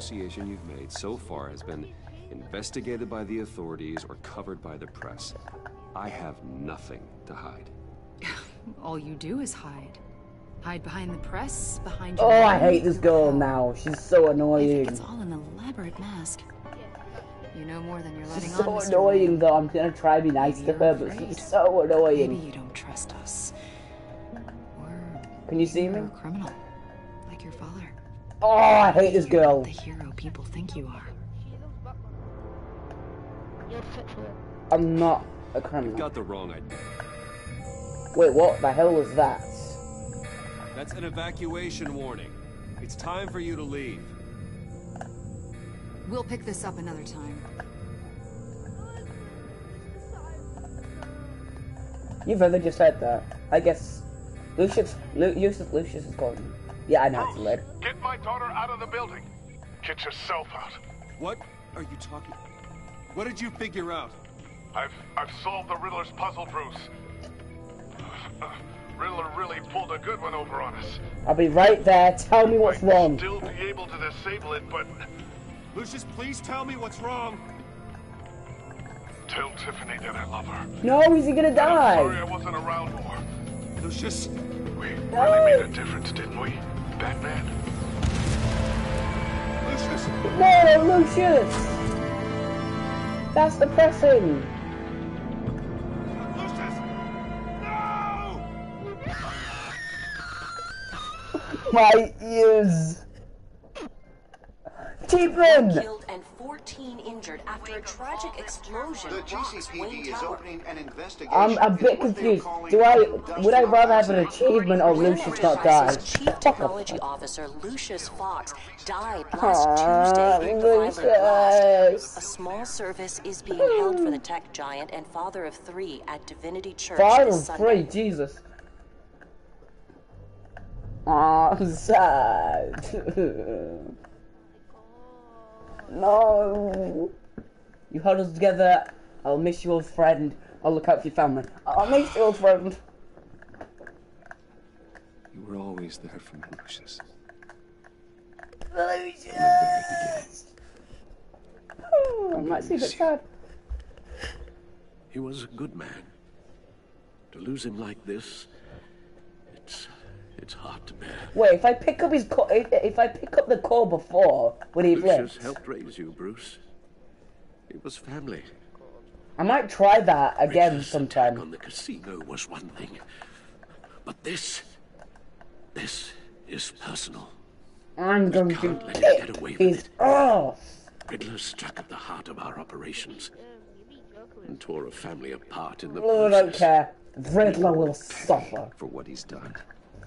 association you've made so far has been investigated by the authorities or covered by the press. I have nothing to hide. All you do is hide. Hide behind the press, behind your Oh, I hate this girl phone. now. She's so I think annoying. it's all an elaborate mask. You know more than you're letting She's on, so Mr. annoying Wayne. though. I'm gonna try to be nice Maybe to you're her, but she's so annoying. Maybe you don't trust us. Or Can you see you're me? a criminal, like your father. Oh, I hate this girl. The hero people think you are. I'm not a You've criminal. got the wrong idea. Wait, what the hell was that? That's an evacuation warning. It's time for you to leave. We'll pick this up another time. You've only just heard that. I guess Lucius, Lu- Lucius, Lucius is calling me. Yeah, I know it's late. Get my daughter out of the building. Get yourself out. What are you talking? What did you figure out? I've I've solved the Riddler's puzzle, Bruce. Riddler really pulled a good one over on us. I'll be right there. Tell me what's Might wrong. Still be able to disable it, but Lucius, please tell me what's wrong. tell Tiffany that I love her. No, is he gonna And I'm sorry die? I wasn't around more. Lucius, We really made a difference, didn't we, Batman? Lucius. No, Lucius! That's depressing. Lucius! No! My ears. Children! Killed 14 injured after a tragic explosion The GCPD is opening an investigation. I'm a bit confused. Do I would I rather have an achievement or Lucius not die? Chief Technology Officer Lucius Fox died last Tuesday in the violent blast. A small service is being held for the tech giant and father of three at Divinity Church Five this and three, Jesus. Aw, I'm sad. no. You hold us together. I'll miss you, old friend. I'll look out for your family. I'll miss you, old friend. You were always there for me, Lucius. Lucius. Oh, I might see a bit sad. He was a good man. To lose him like this, it's it's hard to bear. Wait, if I pick up his call, if, if I pick up the call before, would he Lucius helped raise you, Bruce. It was family. I might try that again Richard's sometime. on the casino was one thing, but this, this is personal. I'm going to let him get away with it. ass. Riddler struck at the heart of our operations and tore a family apart in the Oh, I don't care. Riddler will suffer. For what he's done.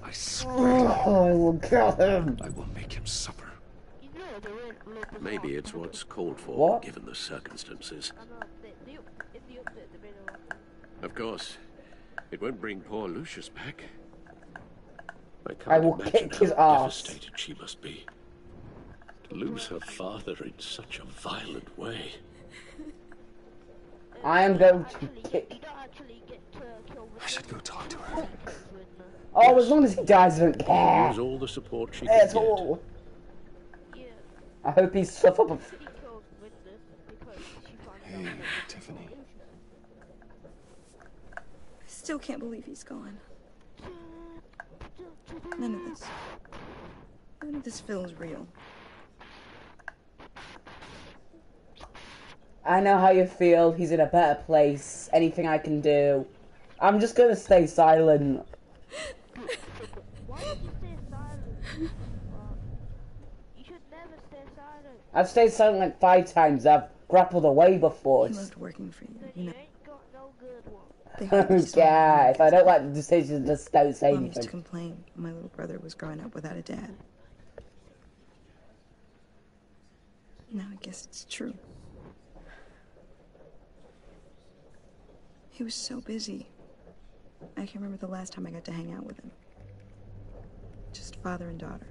I swear Oh, I will kill him. I will make him suffer. Maybe it's what's called for, What? given the circumstances. Of course, it won't bring poor Lucius back. I can't I will imagine kick his how ass. devastated she must be. To lose her father in such a violent way. I am going to kick. I should go talk to her. Oh, as long as he dies, I don't care. Use all the support she That's can get. all. I hope he's suffer. bef- Hey, Tiffany. Still can't believe he's gone. None of this. None of this feels real. I know how you feel. He's in a better place. Anything I can do. I'm just gonna stay silent. Why would you stay silent? you should never stay silent. I've stayed silent like five times. I've grappled away before. He loved working for you. You You know, ain't no good Oh, always yeah. If I don't like the decision, just don't say Mom used to complain my little brother was growing up without a dad. Now I guess it's true. He was so busy. I can't remember the last time I got to hang out with him. Just father and daughter.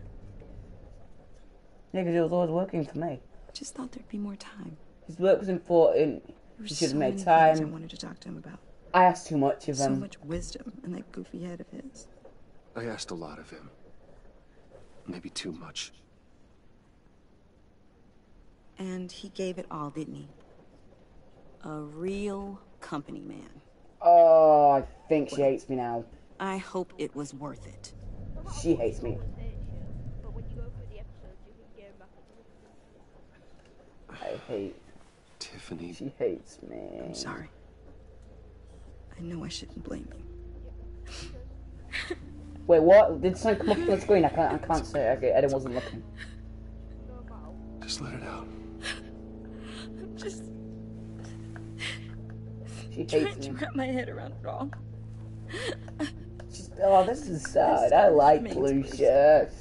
Yeah, because he was always working for me. Just thought there'd be more time. His work was important. There He were should so have many made things I wanted to talk to him about. I asked too much of So him. much wisdom in that goofy head of his. I asked a lot of him. Maybe too much. And he gave it all, didn't he? A real company man. Oh, I think she hates me now. I hope it was worth it. She hates me. But when you go through the episodes, you can go back and look. I hate. Tiffany. She hates me. I'm sorry. I know I shouldn't blame you. Wait, what? Did something come up on the screen? I can't. I can't say. Okay, Eden wasn't looking. Just let it out. Just She hates to me. wrap my head around it all. She's, oh, this is sad. I like blue shirts.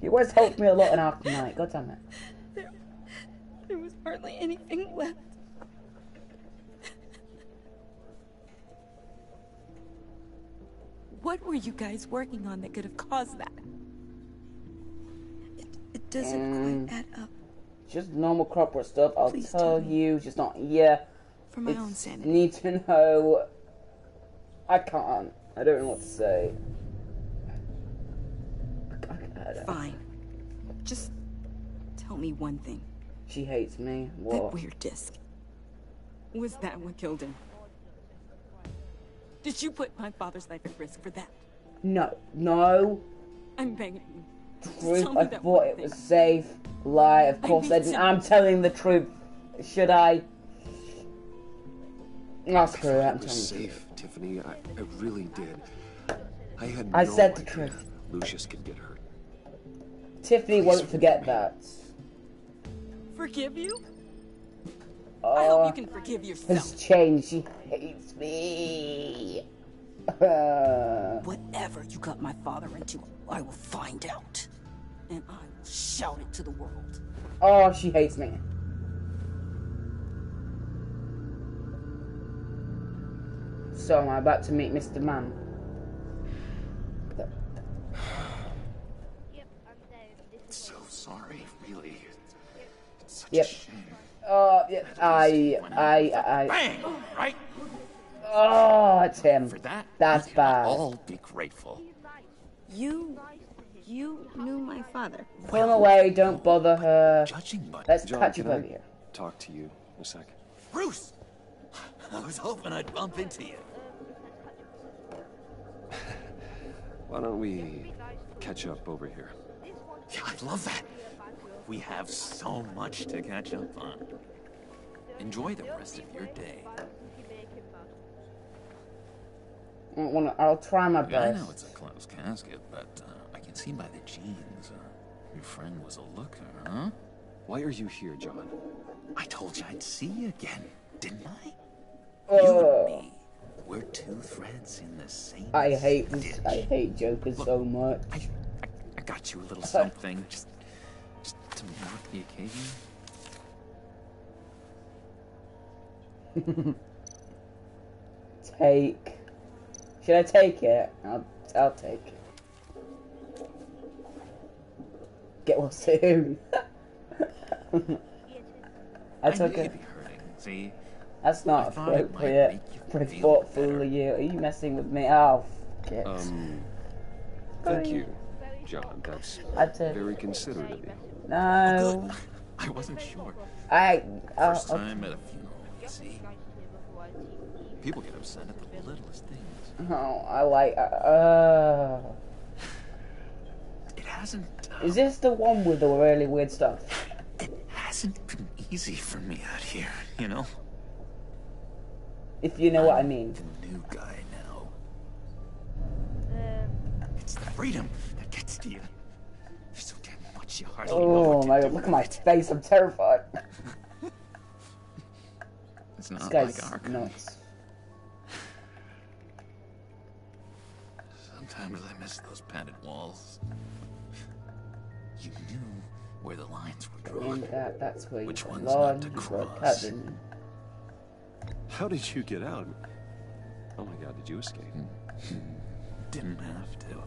He always helped me a lot in Arkham Knight. God damn it. There, there was hardly anything left. What were you guys working on that could have caused that? It, it doesn't Um, quite add up Just normal corporate stuff. I'll Please tell tell you. Just not here. For my own It's sanity. need to know. I can't. I don't know what to say. I- I- I Fine. Just tell me one thing. She hates me. That weird disc. Was that what killed him? Did you put my father's life at risk for that? No, no. I'm begging you. Truth. I thought it thing. was safe. Lie. Of course I need didn't. to- I'm telling the truth. Should I? Oh, screw it. I'm It was telling you. safe, Tiffany. I, I really did. I had I no said the truth. Lucius could get hurt. Tiffany won't forget that. Forgive you? I hope Oh, you can forgive has yourself. changed. She hates me. Uh, Whatever you got my father into, I will find out. And I will shout it to the world. oh, she hates me. So I'm I about to meet Mr. Man? Yep, and then this So sorry, really. It's such Yep. a shame. Oh, yeah, I, I, I, Bang! Right? oh, it's him. For that, That's we can bad. all be grateful. You, you knew my father. Pull him away, don't bother her. Judging by Let's John, catch you can I over here. talk to you in a sec? Bruce! I was hoping I'd bump into you. Why don't we catch up over here? Yeah, I love that. We have so much to catch up on. Enjoy the rest of your day. I wanna- I'll try my Yeah, I know it's a closed casket, but uh, I can see by the jeans. Uh, your friend was a looker, huh? Why are you here, John? I told you I'd see you again, didn't I? Oh. You and me. We're two threads in the same. I hate stitch. I hate Joker so much. I, I, I got you a little something, just, just to mark the occasion. Take. Should I take it? I'll, I'll take it. Get well soon. I took it. be hurting. See, That's not I thought it might appropriate. make you Pretty feel thoughtful better. of you. Are you messing with me? Oh, fuck. Um, thank you, John. That's I took. very considerate of you. No. I wasn't sure. I. Uh, First okay. time at a funeral. See, people get upset at the littlest things. Oh, I like. Uh, It hasn't. Uh, is this the one with the really weird stuff? it hasn't been easy for me out here. You know, If you know what I mean. the new guy now. Um, It's the freedom that gets to you. There's so damn much you hardly know Oh my god, look at my face. I'm terrified. It's This not guy's like Arkham. nuts. Sometimes I miss those padded walls. You knew where the lines were drawn. And that, that's where Which you one's belong. not to You got cross? cousin. How did you get out? Oh my god, did you escape? Didn't have to.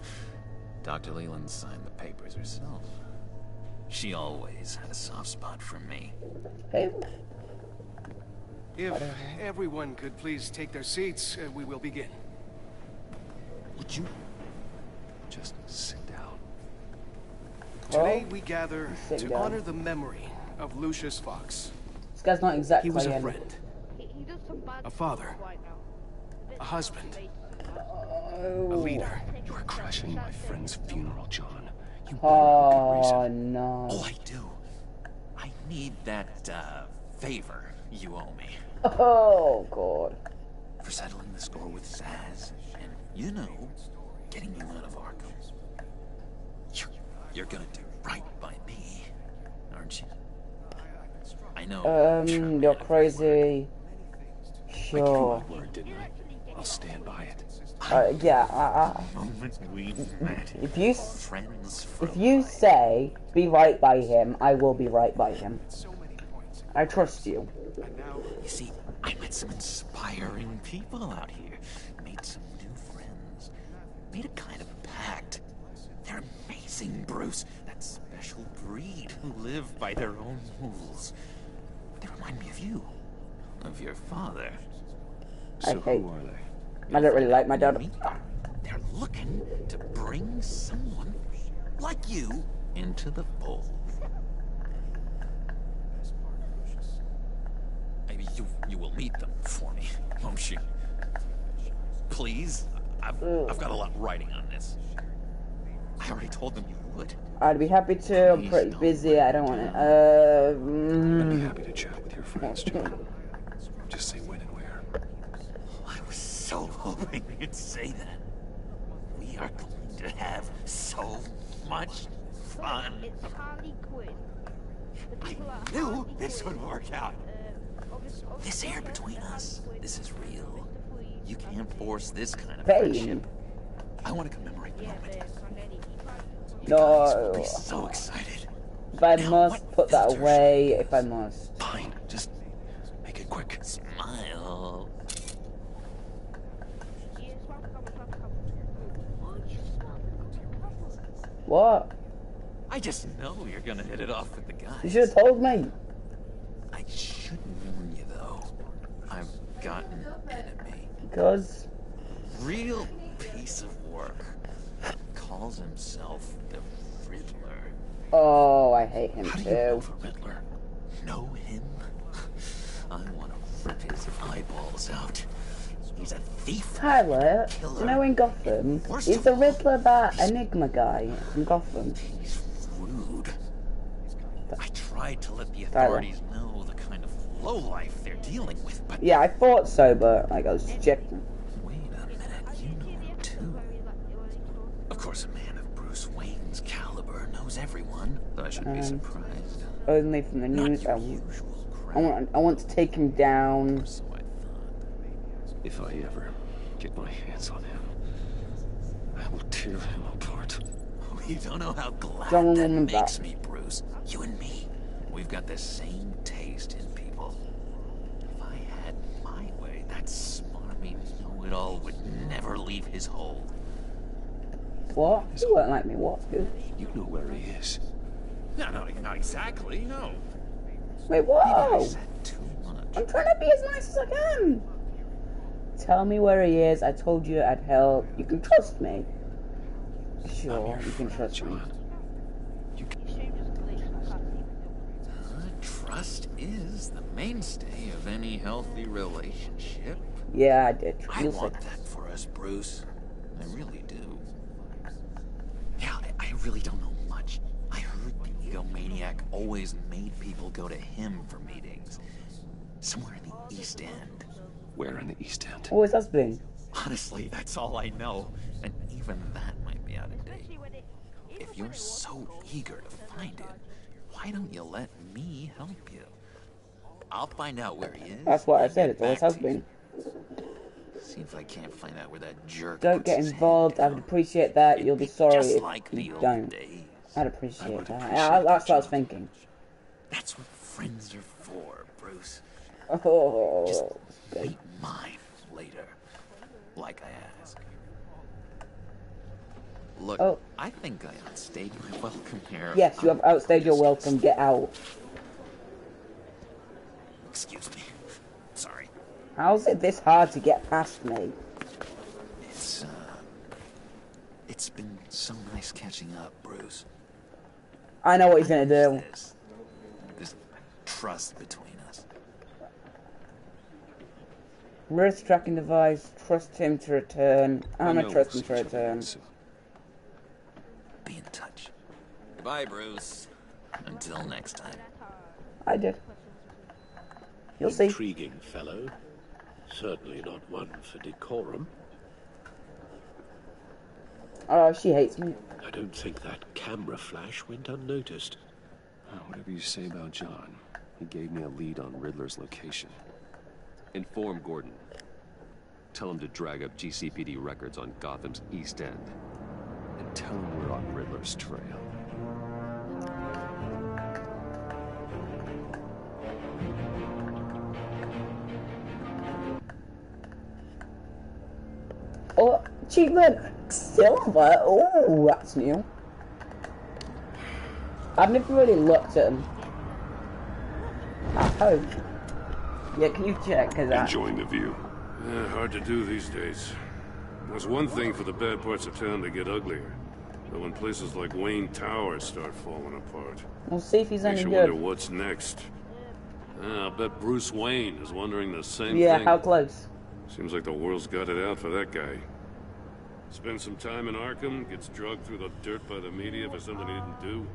Dr. Leland signed the papers herself. She always had a soft spot for me. Hey, If everyone could please take their seats, uh, we will begin. Would you? Just sit down. Today we gather to down. honor the memory of Lucius Fox. This guy's not exactly He was a in- friend, a father, a husband, Oh. a leader. You are crashing my friend's funeral, John. You Oh no. Oh, I do. I need that, uh, favor you owe me. Oh god. For settling the score with Zsasz, and, you know, getting you out of Arkham. You're, you're gonna do right by me, aren't you? I know. Um, you're crazy. Sure. my word, didn't I? I'll stand by it. Uh, yeah. I, I, met. if you s- Friends for if you say be right by him, I will be right by him. I trust you. You see, I met some inspiring people out here. Made some new friends. Made a kind of pact. They're amazing, Bruce. That special breed who live by their own rules. They remind me of you. Of your father. I hate. who are they? I don't really like my dad. Me? They're looking to bring someone like you into the fold. Maybe you you will meet them for me, won't you? Please, I've I've got a lot writing on this. I already told them you would. I'd be happy to. I'm pretty busy. I don't want to. Uh, I'd be mm, happy to chat with your friends, John. Just say when and where. I was so hoping you'd say that. We are going to have so much fun. It's Harley Quinn. I knew this would work out. uh, This air between us, this is real. You can't force this kind of Pain. friendship. I want to commemorate the moment. the Granelli. You guys will no. be so excited. If I Now, must put that away, if I must. Fine, just make it quick. Smile. Yes, welcome, welcome. Oh, you smell What? I just know you're gonna hit it off with the guys. You should have told me. I shouldn't warn you though. I've got an enemy. Because. Real piece of work. Calls himself the Riddler. Oh, I hate him How do you know too. the Riddler? Know him? I want to rip his eyeballs out. He's a thief. Tyler, do you know in Gotham, Worst is of the all- Riddler that Enigma guy from Gotham? He's rude. I tried to let the Tyler. authorities know the kind of lowlife they're dealing with, but Yeah, I thought so, but like I was checking. wait a minute, you know him too. Of course, a man of Bruce Wayne's caliber knows everyone. Though I shouldn't be Um, surprised. Only from the news. I, your w- usual I crowd. want. I want to take him down. So I thought. If I ever get my hands on him, I will tear him apart. Oh, you don't know how glad Don't that remember makes that. me, Bruce. You and me, we've got the same taste in people. If I had my way, that smarmy know-it-all would never leave his hole. What? You weren't like me. What? Who? You know where he is. No, no, not exactly, no. Wait, Maybe I whoa! too much. I'm trying to be as nice as I can. Tell me where he is. I told you I'd help. You can trust me. Sure, you can trust me. John. Uh, trust is the mainstay of any healthy relationship. Yeah, I did. I You'll say. want that for us, Bruce. I really do. Yeah, I, I really don't know much. I heard the egomaniac always made people go to him for meetings. Somewhere in the East End. Where in the East End? Always has been. Honestly, that's all I know. And even that might be out of date. If you're so eager to find it, why don't you let me help you? I'll find out where he is. That's what I said. get It always back has to you. been. See if I can't find out where that jerk. Don't get involved. I would appreciate that. You'll be sorry just if like you old don't. days. I'd appreciate would that. appreciate Yeah, that's what I was thinking. That's what friends are for, Bruce. Oh, Meet mine later, like I asked. Look, Oh. I think I outstayed my welcome here. yes, you have outstayed your welcome. Get out. Excuse me. Sorry. How's it this hard to get past me? It's uh, it's been so nice catching up, Bruce. I know what he's gonna do. This. There's trust between us. Wrist tracking device. Trust him to return. I'm I gonna trust we'll him to return. Be in touch. Goodbye, Bruce. Until next time. I did. You'll see. Intriguing fellow. Certainly not one for decorum. Oh, she hates me. I don't think that camera flash went unnoticed. Whatever you say about John, he gave me a lead on Riddler's location. Inform Gordon. Tell him to drag up GCPD records on Gotham's East End. And tell him we're on Riddler's trail. Oh, achievement! Silver! Oh, that's new. I've never really looked at them. I hope. Yeah, can you check? Cause I, Enjoying the view. Yeah, hard to do these days. It's one thing for the bad parts of town to get uglier. But when places like Wayne Tower start falling apart, we'll see if he's any makes you wonder what's next. Yeah, I'll bet Bruce Wayne is wondering the same Yeah, thing. how close? Seems like the world's got it out for that guy. Spends some time in Arkham, gets drugged through the dirt by the media for something he didn't do.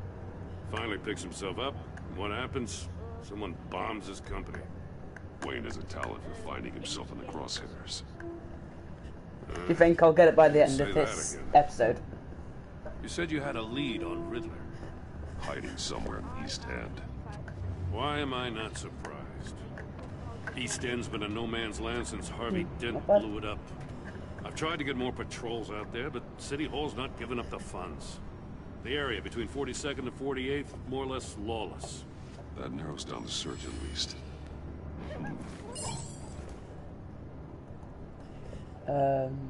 Finally picks himself up. and What happens? Someone bombs his company. Wayne has a talent for finding himself in the crosshairs. Do you think I'll get it by the end of this episode? You said you had a lead on Riddler. Hiding somewhere in the East End. Why am I not surprised? East End's been a no man's land since Harvey hmm. Dent blew it up. I've tried to get more patrols out there, but City Hall's not giving up the funds. The area between 42nd and 48th, more or less lawless. That narrows down the search at least. Um,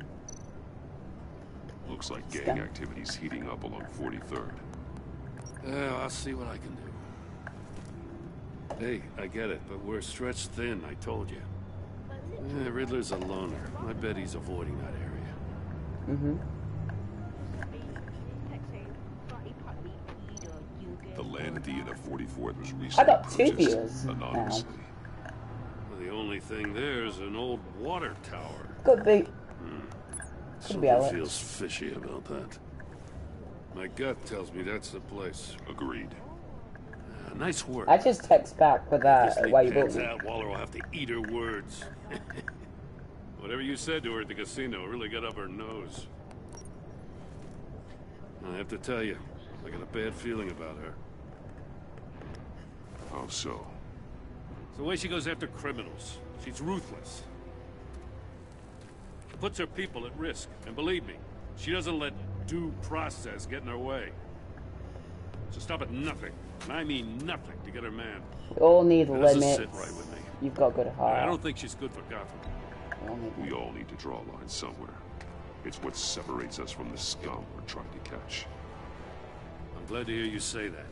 Looks like gang Scan. activity's heating up along 43rd. Yeah, I'll see what I can do. Hey, I get it, but we're stretched thin, I told you. Yeah, Riddler's a loner. I bet he's avoiding that area. mm-hmm. The land at the end of 44th was recently I got two purchased viewers now. anonymously. Well, the only thing there is an old water tower. Could be. Could Something be Alex. feels fishy about that. My gut tells me that's the place. Agreed. Uh, nice work. I just text back with that. This Why you pans bought me? out, Waller will have to eat her words. Whatever you said to her at the casino really got up her nose. I have to tell you, I got a bad feeling about her. How so? It's the way she goes after criminals. She's ruthless. Puts her people at risk. And believe me, she doesn't let due process get in her way. So stop at nothing, and I mean nothing, to get her man. We all need That doesn't limits. sit right with me. You've got good heart. I don't think she's good for Gotham. We all need We all need to draw a line somewhere. It's what separates us from the scum we're trying to catch. I'm glad to hear you say that.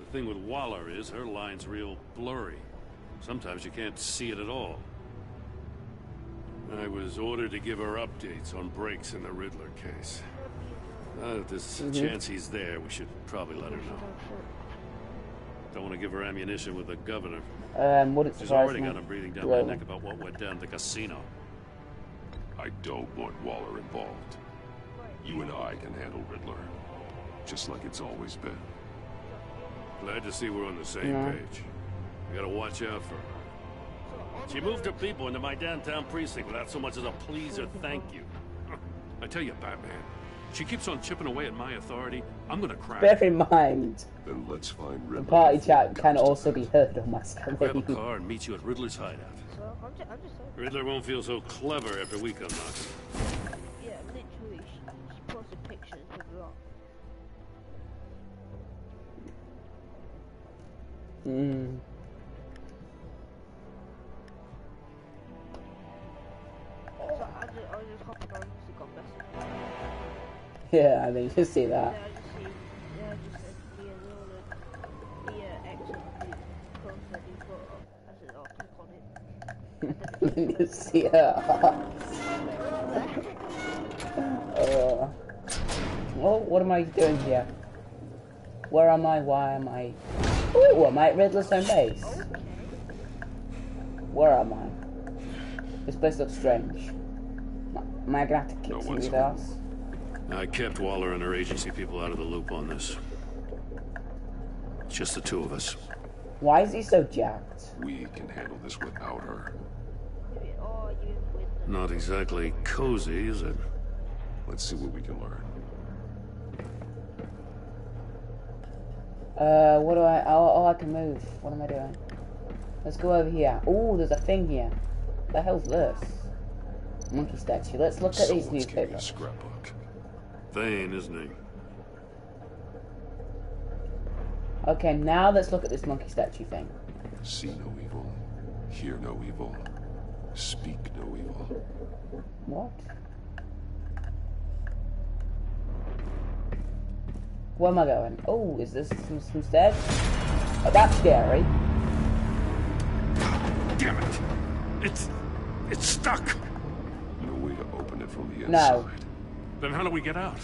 The thing with Waller is her line's real blurry. Sometimes you can't see it at all. I was ordered to give her updates on breaks in the Riddler case. Now that there's a Mhm. chance he's there, we should probably let her know. Don't want to give her ammunition with the governor. Um, wouldn't She's already me. got him breathing down Well, my neck about what went down at the casino. I don't want Waller involved. You and I can handle Riddler. Just like it's always been. Glad to see we're on the same Yeah. page. We gotta watch out for her. She moved her people into my downtown precinct without so much as a please or thank you. I tell you, Batman, she keeps on chipping away at my authority. I'm gonna crack. Bear in mind, Then let's find the party chat can also be heard on my Grab a car and meet you at Riddler's hideout. So I'm just, I'm just saying. Riddler won't feel so clever after we come knocking. Yeah, literally, she, she posted pictures of that. Mm. I just. Yeah, I mean, you see that. I see, just said, oh, see her. uh, well, what am I doing here? Where am I? Why am I? Ooh, am I at Riddler's base? Where am I? This place looks strange. Am I gonna have to kick No somebody's ass? I kept Waller and her agency people out of the loop on this. It's just the two of us. Why is he so jacked? We can handle this without her. Or you with the Not exactly cozy, is it? Let's see what we can learn. Uh, what do I? Oh, oh, I can move. What am I doing? Let's go over here. Oh, there's a thing here. The hell's this? Monkey statue. Let's look at these Someone's keeping a newspapers. scrapbook. Thane, isn't he? Okay, now let's look at this monkey statue thing. See no evil, hear no evil, speak no evil. What? Where am I going? Oh, is this some, some stairs? Oh, that's scary. Damn it! It's... it's stuck! No way to open it from the inside. No. Then how do we get out?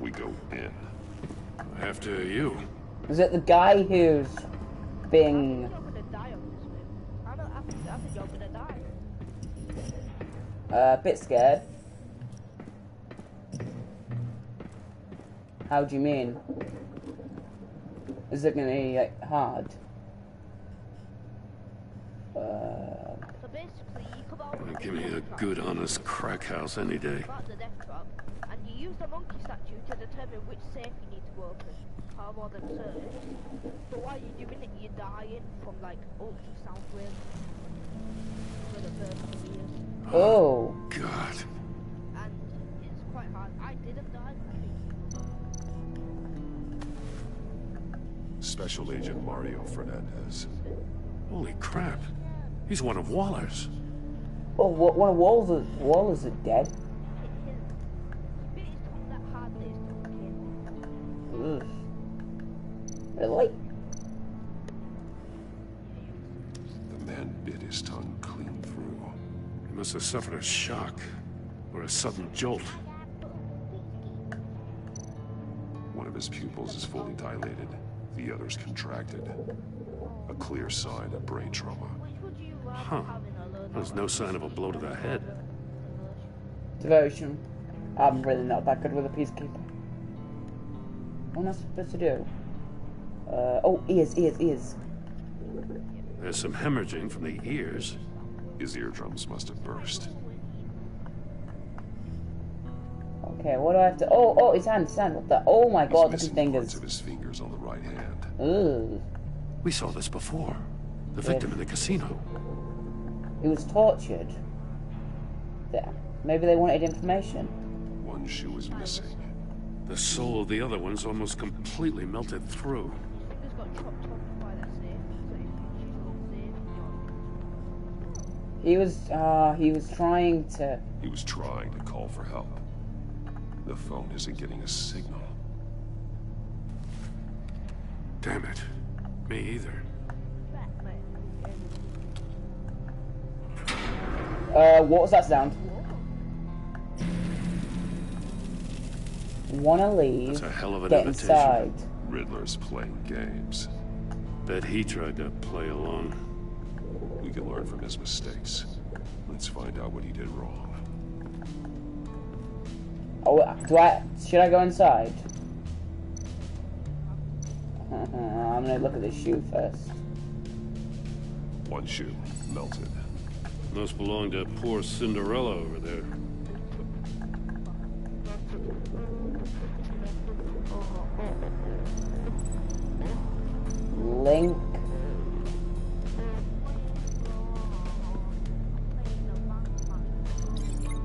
We go in. After you. Is it the guy who's being You're gonna die on this one. I don't. I think, I think you're gonna die. uh, a bit scared? How do you mean? Is it gonna be like hard? Uh, So basically, you come out Well, with give me a good, honest crack house any day. trap, about the death trap, and you use the monkey statue to determine which safe you need to open. How more than search. But while you're doing it, you're dying from like ultrasound waves for the first few years, oh, God. and it's quite hard. I didn't die. Special Agent Mario Fernandez. Holy crap. He's one of Waller's. oh, what, one of Waller's Waller's are dead. But it's not that hard that it's talking. Ugh. Really? The man bit his tongue clean through. He must have suffered a shock. Or a sudden jolt. One of his pupils is fully dilated. The other's contracted. A clear sign of brain trauma. Which would you rather Huh. have in a load There's no sign of a blow to the head. Devotion. I'm really not that good with a peacekeeper. What am I supposed to do? Uh, oh, ears, ears, ears. There's some hemorrhaging from the ears. His eardrums must have burst. Okay, what do I have to? Oh, oh, his hand, his hand. What the? Oh my He's god, look at his fingers. of his fingers on the right hand. Ugh. We saw this before. The victim in the casino. He was tortured. There. Maybe they wanted information. One shoe is missing. The soul of the other one's almost completely melted through. fingers got chopped off by that safe. So if she's got safe, you're He was, uh, he was trying to. He was trying to call for help. The phone isn't getting a signal. Damn it. Me either. Uh, what was that sound? Wanna leave? That's a hell of an Get invitation. inside. Riddler's playing games. Bet he tried to play along. We can learn from his mistakes. Let's find out what he did wrong. Oh, do I? Should I go inside? I'm gonna look at this shoe first. One shoe melted. Must belong to poor Cinderella over there. Link.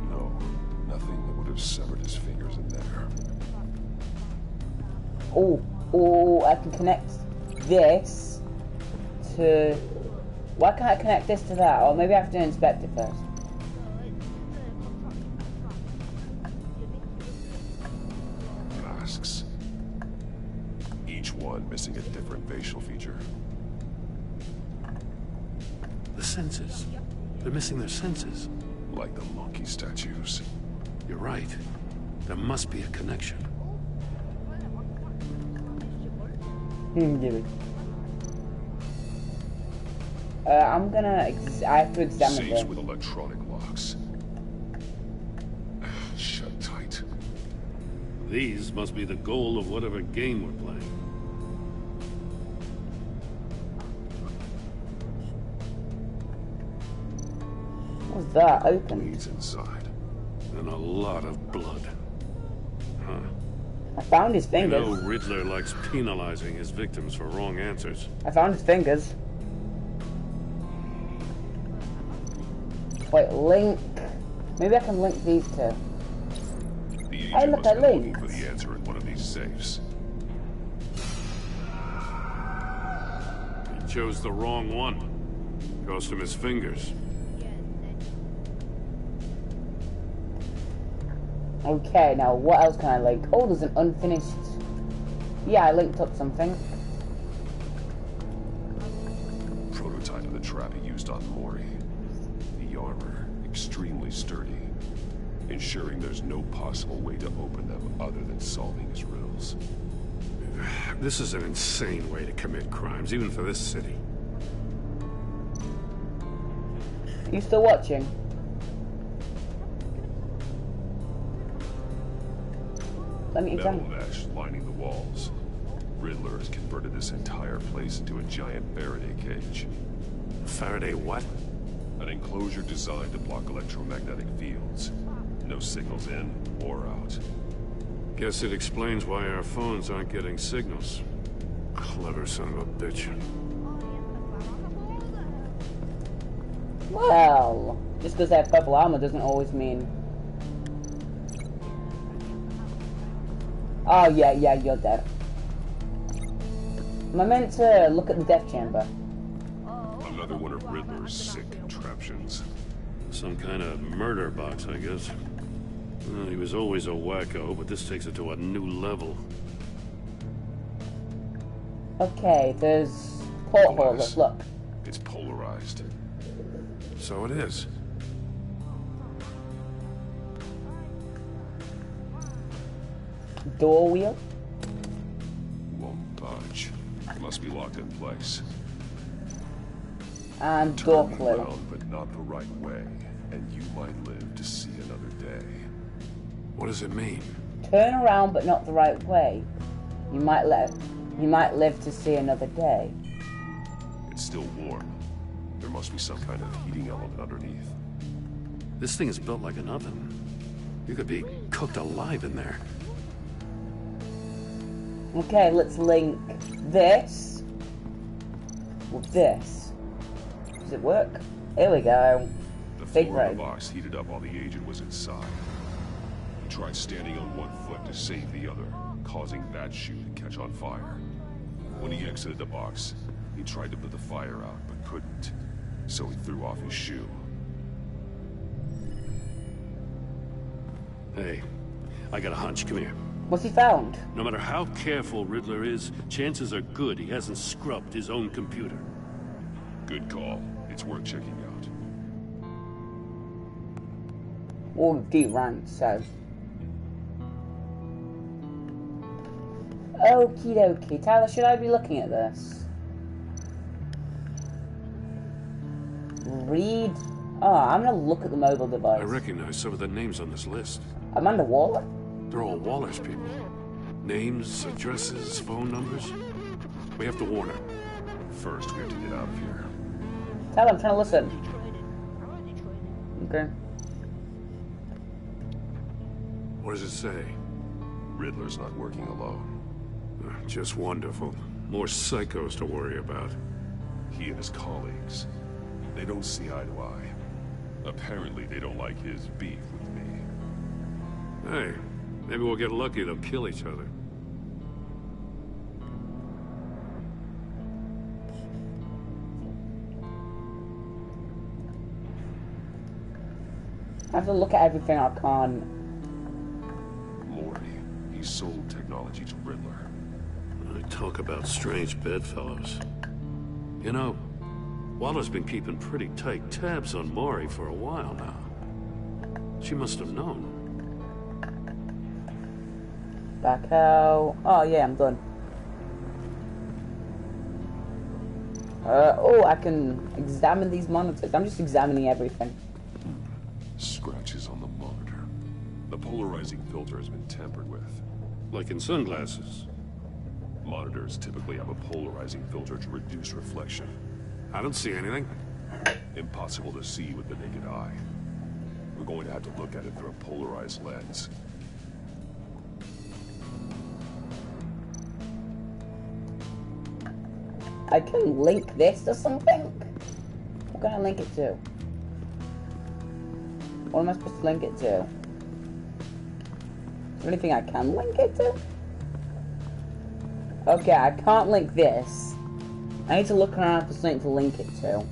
No, nothing that would have severed his fingers in there. Oh, oh, I can connect this to. Why can't I connect this to that? Or maybe I have to inspect it first. Masks. Each one missing a different facial feature. The senses. They're missing their senses. Like the monkey statues. You're right. There must be a connection. Hmm, give it. Uh, I'm gonna. Ex I have to examine Safes this. with electronic locks. Shut tight. These must be the goal of whatever game we're playing. What's that? Open. Bleeds inside. And a lot of blood. Huh. I found his You fingers. know Riddler likes penalizing his victims for wrong answers. I found his fingers. Wait, link. Maybe I can link these two. The agent Hey, look, I have been looking linked. for the answer in one of these safes. He chose the wrong one. Cost him his fingers. Okay, now what else can I link? Oh, there's an unfinished. Yeah, I linked up something. Prototype of the trap he used on Mori. The armor, extremely sturdy, ensuring there's no possible way to open them other than solving his riddles. This is an insane way to commit crimes, even for this city. You still watching? Let me Metal examine. mesh lining the walls. Riddler has converted this entire place into a giant Faraday cage. Faraday what? An enclosure designed to block electromagnetic fields. No signals in or out. Guess it explains why our phones aren't getting signals. Clever son of a bitch. Well, just because they have purple armor doesn't always mean. Oh yeah, yeah, you're dead. Am I meant to look at the death chamber? Another one of Riddler's sick contraptions. Some kind of murder box, I guess. Well, he was always a wacko, but this takes it to a new level. Okay, there's porthole. Let's look. It's polarized. So it is. Door wheel. Won't budge. Must be locked in place. And door Turn around, but not the right way, and you might live to see another day. What does it mean? Turn around, but not the right way. You might live. You might live to see another day. It's still warm. There must be some kind of heating element underneath. This thing is built like an oven. You could be cooked alive in there. Okay, let's link this with this. Does it work? Here we go. The Big floor of the box heated up while the agent was inside. He tried standing on one foot to save the other, causing that shoe to catch on fire. When he exited the box, he tried to put the fire out, but couldn't. So he threw off his shoe. Hey, I got a hunch. Come here. What's he found? No matter how careful Riddler is, chances are good he hasn't scrubbed his own computer. Good call. It's worth checking out. All D rank, so. Okie dokie. Tyler, should I be looking at this? Read. Oh, I'm gonna look at the mobile device. I recognize some of the names on this list. Amanda Waller? They're all Waller's people. Names, addresses, phone numbers. We have to warn her. First, we have to get out of here. Tyler, I'm trying to listen. Okay. What does it say? Riddler's not working alone. Just wonderful. More psychos to worry about. He and his colleagues, they don't see eye to eye. Apparently, they don't like his beef with me. Hey, maybe we'll get lucky they'll kill each other. I have to look at everything I can. Mori, he sold technology to Riddler. I talk about strange bedfellows. You know, Waller's been keeping pretty tight tabs on Mori for a while now. She must have known. Back out. Oh yeah, I'm done. Uh, oh, I can examine these monitors. I'm just examining everything. Polarizing filter has been tampered with. Like in sunglasses. Monitors typically have a polarizing filter to reduce reflection. I don't see anything. Impossible to see with the naked eye. We're going to have to look at it through a polarized lens. I can link this to something? What can I link it to? What am I supposed to link it to? Anything I can link it to? Okay, I can't link this. I need to look around for something to link it to.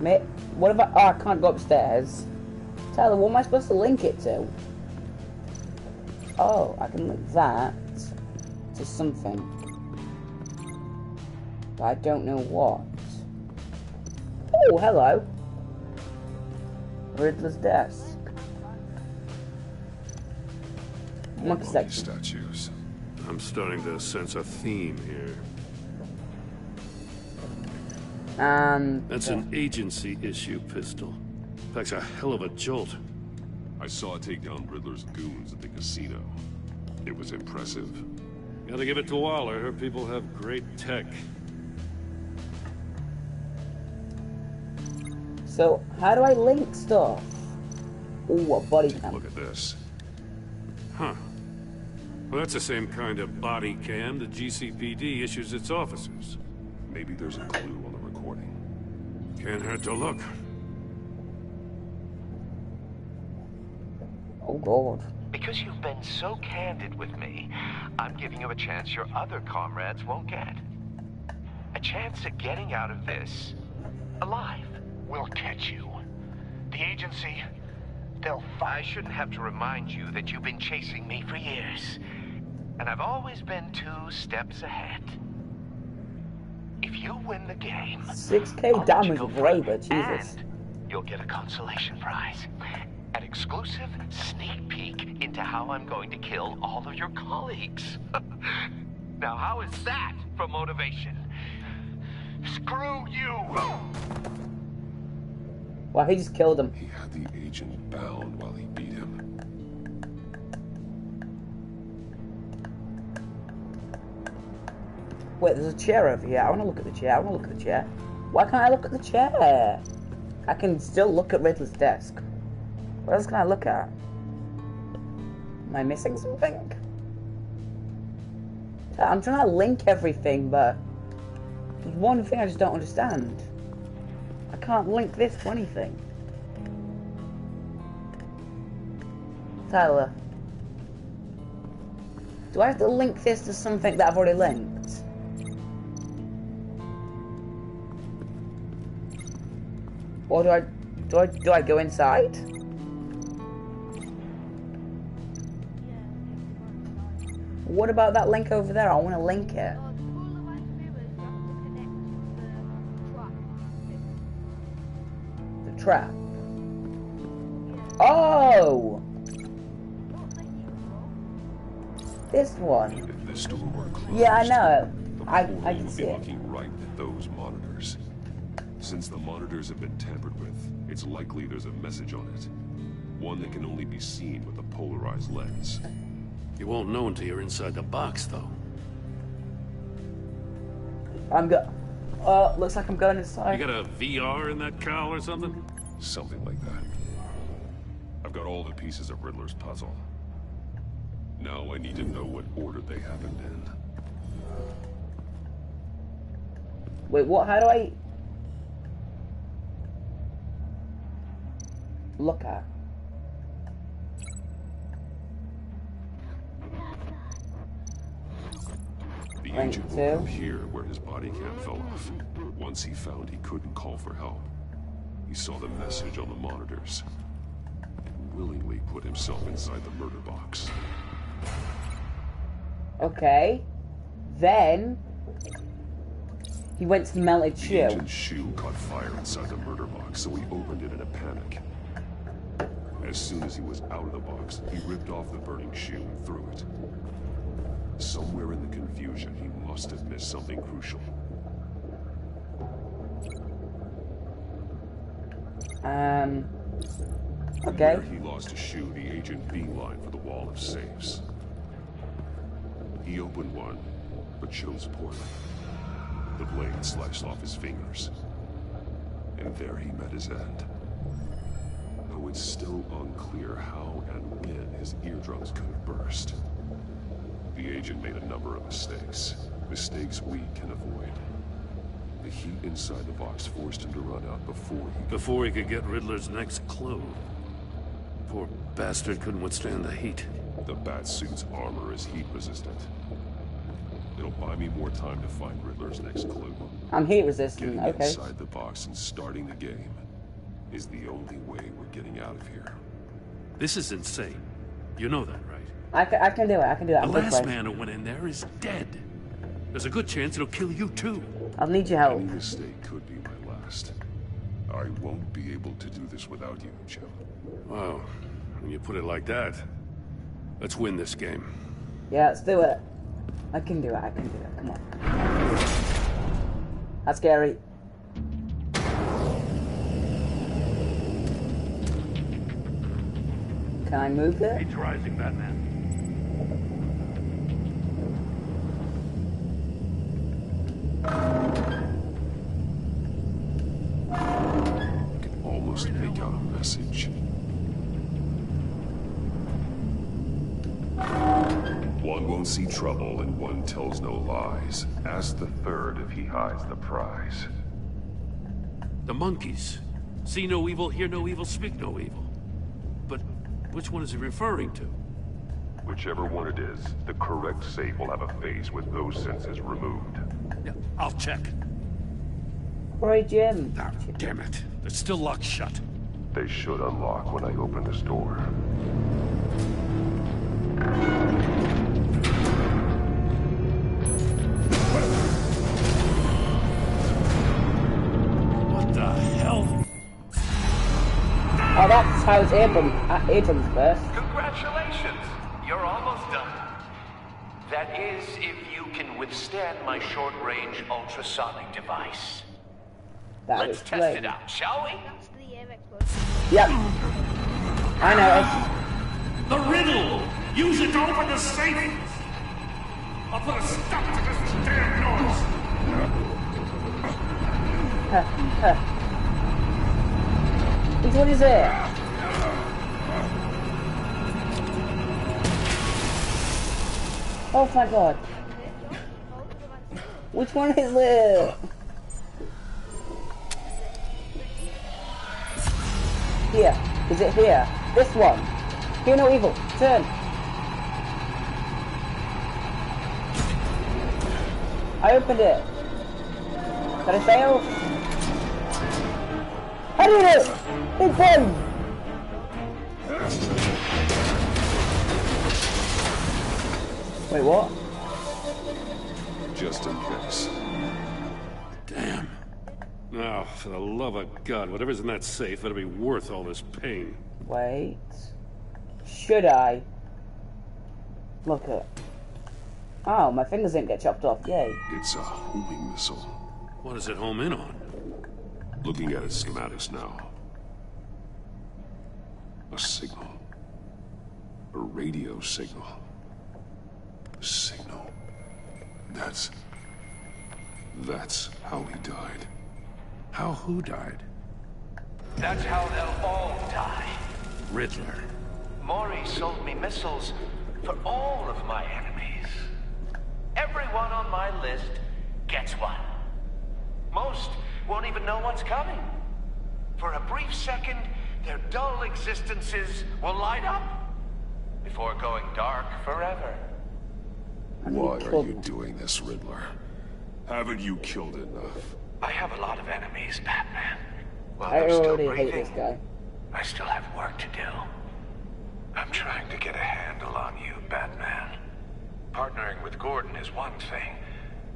Mate, what about... Oh, I can't go upstairs. Tyler, what am I supposed to link it to? Oh, I can link that to something. But I don't know what. Oh, hello. Riddler's desk. Monkey Mummy section. statues. I'm starting to sense a theme here. Um. That's an agency issue pistol. That's a hell of a jolt. I saw it take down Riddler's goons at the casino. It was impressive. Gotta give it to Waller. Her people have great tech. So, how do I link stuff? Ooh, a body cam. Look at this. Huh. Well, that's the same kind of body cam the GCPD issues its officers. Maybe there's a clue on the recording. Can't hurt to look. Oh, God. Because you've been so candid with me, I'm giving you a chance your other comrades won't get. A chance at getting out of this alive. We'll catch you. The agency, they'll. I shouldn't have to remind you that you've been chasing me for years. And I've always been two steps ahead. If you win the game, 6k damage with Jesus. and you'll get a consolation prize. An exclusive sneak peek into how I'm going to kill all of your colleagues. now, how is that for motivation? Screw you! Well, he just killed him. He had the agent bound while he beat him. Wait, there's a chair over here. I want to look at the chair. I want to look at the chair. Why can't I look at the chair? I can still look at Riddler's desk. What else can I look at? Am I missing something? I'm trying to link everything, but there's one thing I just don't understand. I can't link this to anything. Tyler. Do I have to link this to something that I've already linked? Or do I do I do I go inside? What about that link over there? I want to link it. Trap. Oh! This one. If this door were closed, Yeah, I know. the I portal I can would see be it. looking right at those monitors. Since the monitors have been tampered with, it's likely there's a message on it. One that can only be seen with a polarized lens. You won't know until you're inside the box, though. I'm go. Uh, looks like I'm going inside. You got a VR in that cowl or something? Something like that. I've got all the pieces of Riddler's puzzle. Now I need to know what order they happened in. Wait, what? How do I look at? Agent two. woke up here where his body cam fell off. Once he found he couldn't call for help, he saw the message on the monitors and willingly put himself inside the murder box. Okay. Then He went to the melted The shoe. agent's shoe caught fire inside the murder box, so he opened it in a panic. As soon as he was out of the box, he ripped off the burning shoe and threw it. Somewhere in the confusion, he must have missed something crucial. Um. Okay. Where he lost a shoe, the agent beeline for the wall of safes. He opened one, but chose poorly. The blade sliced off his fingers. And there he met his end. Though it's still unclear how and when his eardrums could have burst. The agent made a number of mistakes. Mistakes we can avoid. The heat inside the box forced him to run out before he Before he could get Riddler's next clue. Poor bastard couldn't withstand the heat. The Batsuit's armor is heat resistant. It'll buy me more time to find Riddler's next clue. I'm heat resistant. Getting Okay. inside the box and starting the game is the only way we're getting out of here. This is insane. You know that, right? I can, I can do it. I can do it. The I'm good, last boys. man who went in there is dead. There's a good chance it'll kill you too. I'll need your help. Any mistake could be my last. I won't be able to do this without you, Jim. Wow. When you put it like that, let's win this game. Yeah, let's do it. I can do it. I can do it. Come on. That's scary. Can I move it? It's rising, Batman. Can almost make a message. One won't see trouble and one tells no lies. Ask the third if he hides the prize. The monkeys. See no evil, hear no evil, speak no evil. But which one is he referring to? Whichever one it is, the correct safe will have a face with those senses removed. Yeah, I'll check. Roy Jim. Ah, damn it. They're still locked shut. They should unlock when I open this door. What the hell? Oh, that's how it's Abram. Uh, Abram's first. Can my short-range ultrasonic device. That Let's test great. it out, shall we? That's the air explosion. Yep. I know. The riddle! Use it to open the safe! I'll put a stop to this damn noise! Huh, huh. Which one is it? Oh my god. Which one is it? Here. Is it here? This one. Hear no evil. Turn. I opened it. Did I fail? I did it! Big one! Wait, what? Just in case. Damn. Now, for the love of God, whatever's in that safe better be worth all this pain. Wait. Should I? Look at. Oh, my fingers didn't get chopped off. Yay. It's a homing missile. What does it home in on? Looking at its schematics now. A signal. A radio signal. A Signal. That's... That's how he died. How who died? That's how they'll all die. Riddler. Mori sold me missiles for all of my enemies. Everyone on my list gets one. Most won't even know what's coming. For a brief second, their dull existences will light up before going dark forever. Why are you doing this, Riddler? Haven't you killed enough? I have a lot of enemies, Batman. While I they're still already hate breathing, this guy. I still have work to do. I'm trying to get a handle on you, Batman. Partnering with Gordon is one thing.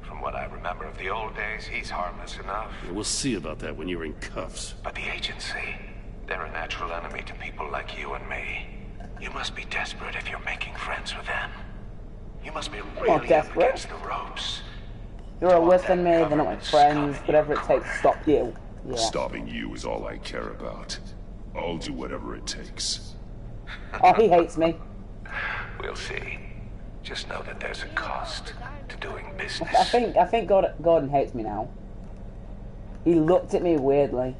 From what I remember of the old days, he's harmless enough. We'll see about that when you're in cuffs. But the agency, they're a natural enemy to people like you and me. You must be desperate if you're making friends with them. You must be really up desperate. against the ropes. You're a worse than me, they're not my friends, whatever it takes to stop you. Yeah. Stopping you is all I care about. I'll do whatever it takes. Oh, he hates me. We'll see. Just know that there's a cost to doing business. I think I think Gordon, Gordon hates me now. He looked at me weirdly.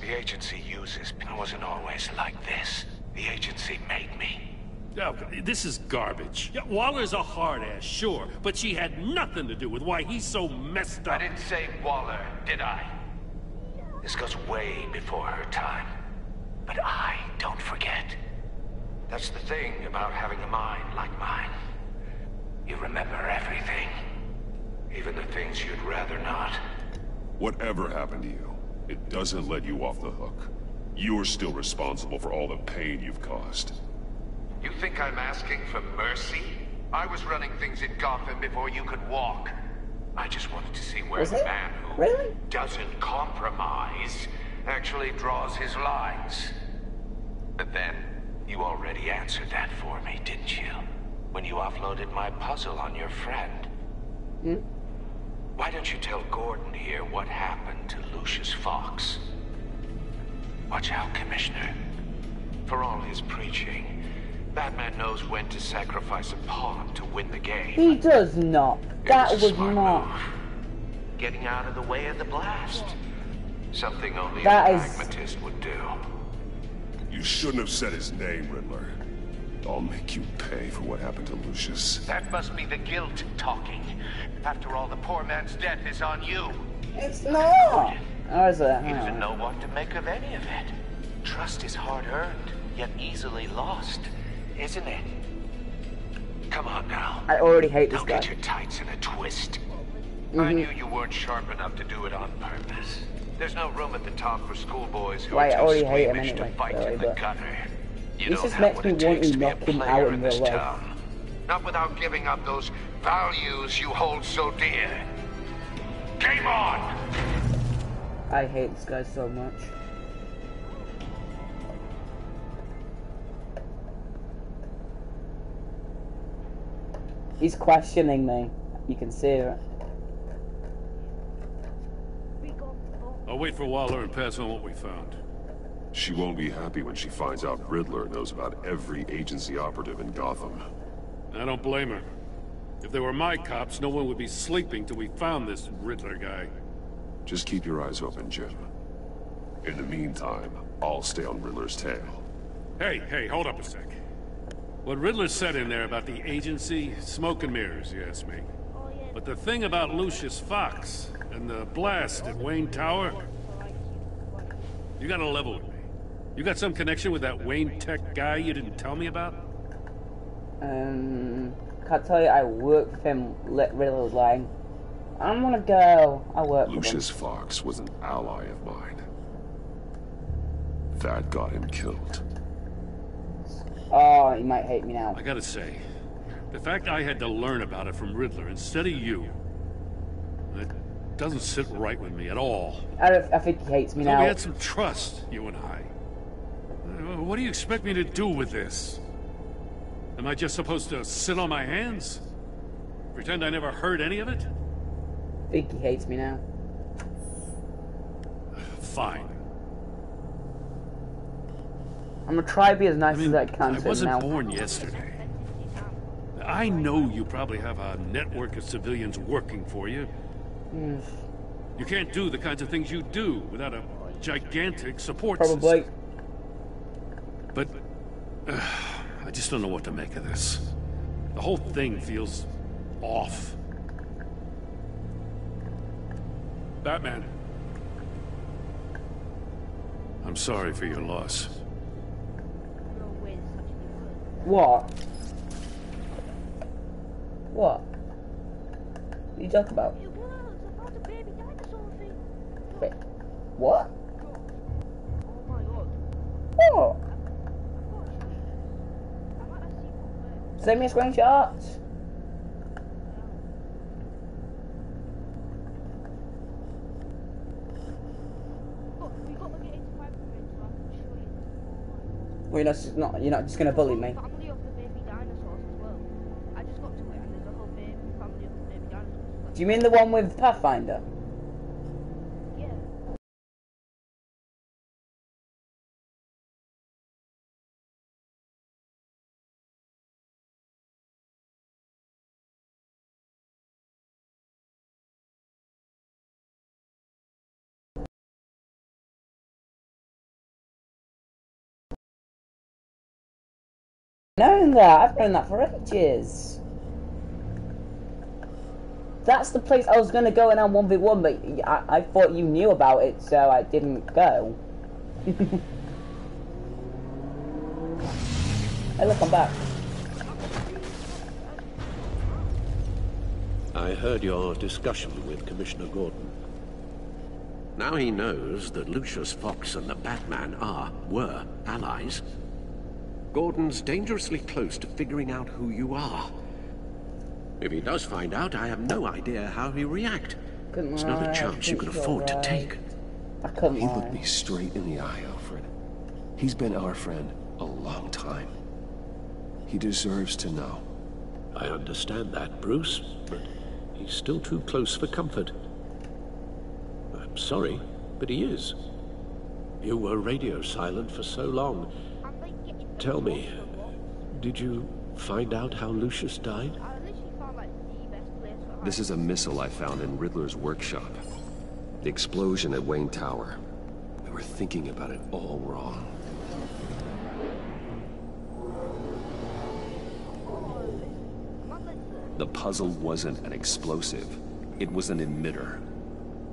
The agency uses me. It wasn't always like this. The agency made me. Oh, this is garbage. Yeah, Waller's a hard ass, sure, but she had nothing to do with why he's so messed up. I didn't say Waller, did I? This goes way before her time. But I don't forget. That's the thing about having a mind like mine. You remember everything. Even the things you'd rather not. Whatever happened to you, it doesn't let you off the hook. You're still responsible for all the pain you've caused. You think I'm asking for mercy? I was running things in Gotham before you could walk. I just wanted to see where Was the it? man who Really? doesn't compromise actually draws his lines. But then, you already answered that for me, didn't you? When you offloaded my puzzle on your friend. Hmm? Why don't you tell Gordon here what happened to Lucius Fox? Watch out, Commissioner. For all his preaching, Batman knows when to sacrifice a pawn to win the game. He does not. That It was was not. move. Getting out of the way of the blast. Something only That a is- pragmatist would do. You shouldn't have said his name, Riddler. I'll make you pay for what happened to Lucius. That must be the guilt talking. After all, the poor man's death is on you. It's not. Or is it? He Hang doesn't on. know what to make of any of it. Trust is hard earned, yet easily lost, isn't it? Come on now. I already hate this Don't guy. get your tights in a twist. I Mhm. knew you weren't sharp enough to do it on purpose. There's no room at the top for schoolboys who are too already hate him squeamish anyway, to fight really, in the gutter. You This don't just have makes what me want to knock him out in real this life. town. Not without giving up those values you hold so dear. Game on! I hate this guy so much. He's questioning me. You can see it. I'll wait for Waller and pass on what we found. She won't be happy when she finds out Riddler knows about every agency operative in Gotham. I don't blame her. If they were my cops, no one would be sleeping till we found this Riddler guy. Just keep your eyes open, Jim. In the meantime, I'll stay on Riddler's tail. Hey, hey, hold up a sec. What Riddler said in there about the agency, smoke and mirrors, you ask me. But the thing about Lucius Fox and the blast at Wayne Tower, you got a level with me. You got some connection with that Wayne Tech guy you didn't tell me about? Um, can't tell you I work with him. Let Riddler was lying. I'm gonna go. I work with him. Lucius Fox was an ally of mine. That got him killed. Oh, he might hate me now. I gotta say, the fact I had to learn about it from Riddler instead of you, it doesn't sit right with me at all. I, don't, I think he hates me now. we had some trust, you and I. Uh, What do you expect me to do with this? Am I just supposed to sit on my hands? Pretend I never heard any of it? I think he hates me now. Fine. I'm gonna try to be as nice I mean, as I can I wasn't now. born yesterday. I know you probably have a network of civilians working for you. Hmm, You can't do the kinds of things you do without a gigantic support Probably. system. But uh, I just don't know what to make of this. The whole thing feels off. Batman. I'm sorry for your loss. What? What? What are you talking about? Wait, what? What? Send me screenshots. Well, you're not, you're not just gonna bully me. Do you mean the one with Pathfinder? Yeah. Knowing that, I've known that for ages. That's the place I was gonna go in on one v one, but I, I thought you knew about it, so I didn't go. hey, look, I'm back. I heard your discussion with Commissioner Gordon. Now he knows that Lucius Fox and the Batman are, were, allies. Gordon's dangerously close to figuring out who you are. If he does find out, I have no idea how he'll react. Couldn't It's not lie, a I chance you can you're afford to take. I couldn't He lie. looked me straight in the eye, Alfred. He's been our friend a long time. He deserves to know. I understand that, Bruce, but he's still too close for comfort. I'm sorry, but he is. You were radio silent for so long. Tell me, did you find out how Lucius died? I literally found like the best place for This is a missile I found in Riddler's workshop. The explosion at Wayne Tower. We were thinking about it all wrong. The puzzle wasn't an explosive. It was an emitter.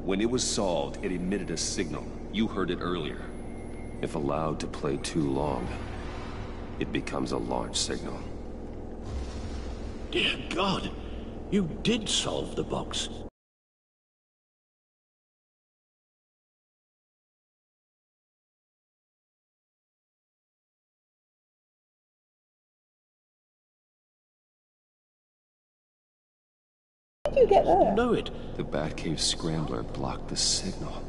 When it was solved, it emitted a signal. You heard it earlier. If allowed to play too long, it becomes a launch signal. Dear God, you did solve the box. How did you get there? Know it. The Batcave Scrambler blocked the signal.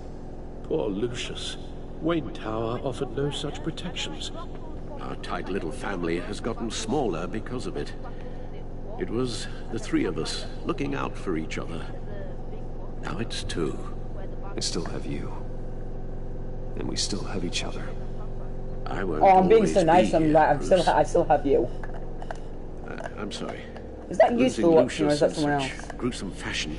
Poor Lucius. Wayne Tower offered no such protections. Our tight little family has gotten smaller because of it. It was the three of us looking out for each other. Now it's two. I still have you. And we still have each other. I won't Oh, I'm being so nice. be I'm here, like, I'm still, Bruce. I still have you. Uh, I'm sorry. Is that Losing useful watching, or is that in someone such else? gruesome fashion.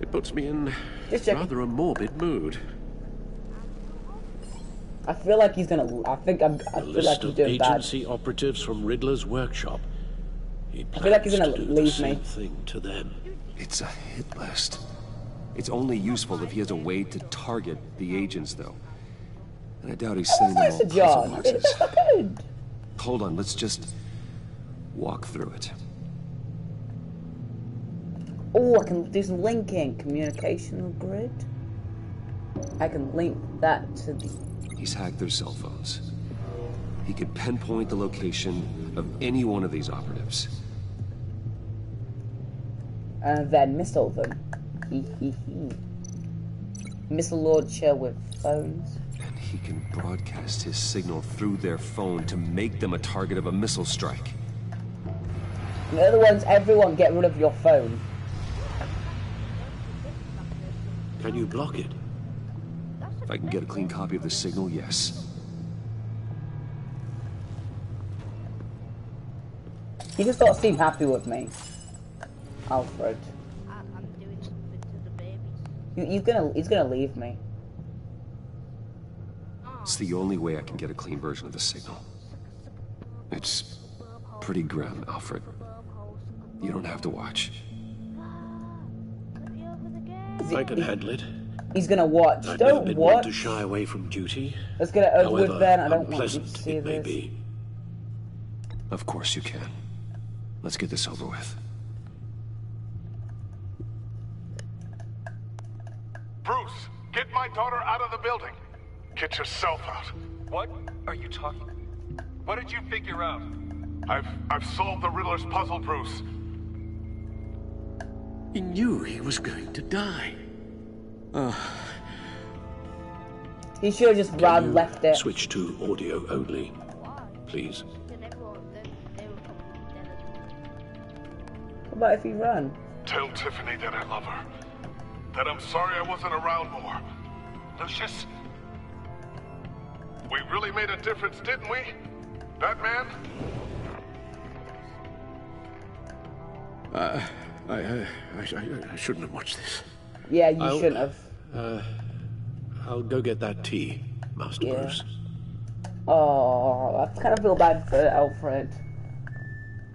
It puts me in Just checking. rather a morbid mood. I feel like he's gonna. I think I'm. I A feel list like he's of doing bad. agency operatives from Riddler's workshop. He I feel like he's plans gonna to leave me. thing to them. It's a hit list. It's only useful if he has a way to target the agents, though. And I doubt he's sending them Nice all to puzzle John. boxes. It's not good. Hold on, let's just walk through it. Oh, I can do some linking. Communicational grid. I can link that to the. He's hacked their cell phones. He could pinpoint the location of any one of these operatives. And then missile them. Hee hee hee. Missile launcher with phones. And he can broadcast his signal through their phone to make them a target of a missile strike. In other words, everyone get rid of your phone. Can you block it? If I can get a clean copy of the signal, yes. He just don't seem happy with me. Alfred. I, I'm doing something to the babies. He- He's gonna. He's gonna leave me. It's the only way I can get a clean version of the signal. It's pretty grim, Alfred. You don't have to watch. I can handle it. He's gonna watch. I've never don't been one to shy away from duty. Let's get it over with However then. I don't want you unpleasant to see it may be. Of course you can. Let's get this over with. Bruce, get my daughter out of the building. Get yourself out. What are you talking? What did you figure out? I've I've solved the Riddler's puzzle, Bruce. He knew he was going to die. He should have just ran left it. Switch to audio only. please. About if he run? Tell Tiffany that I love her. That I'm sorry I wasn't around more. Lucius? We really made a difference, didn't we? Batman? Uh, I, I, I, I shouldn't have watched this. Yeah, you I'll- shouldn't have. Uh, I'll go get that tea, Master Yeah. Bruce. Oh, I kind of feel bad for Alfred.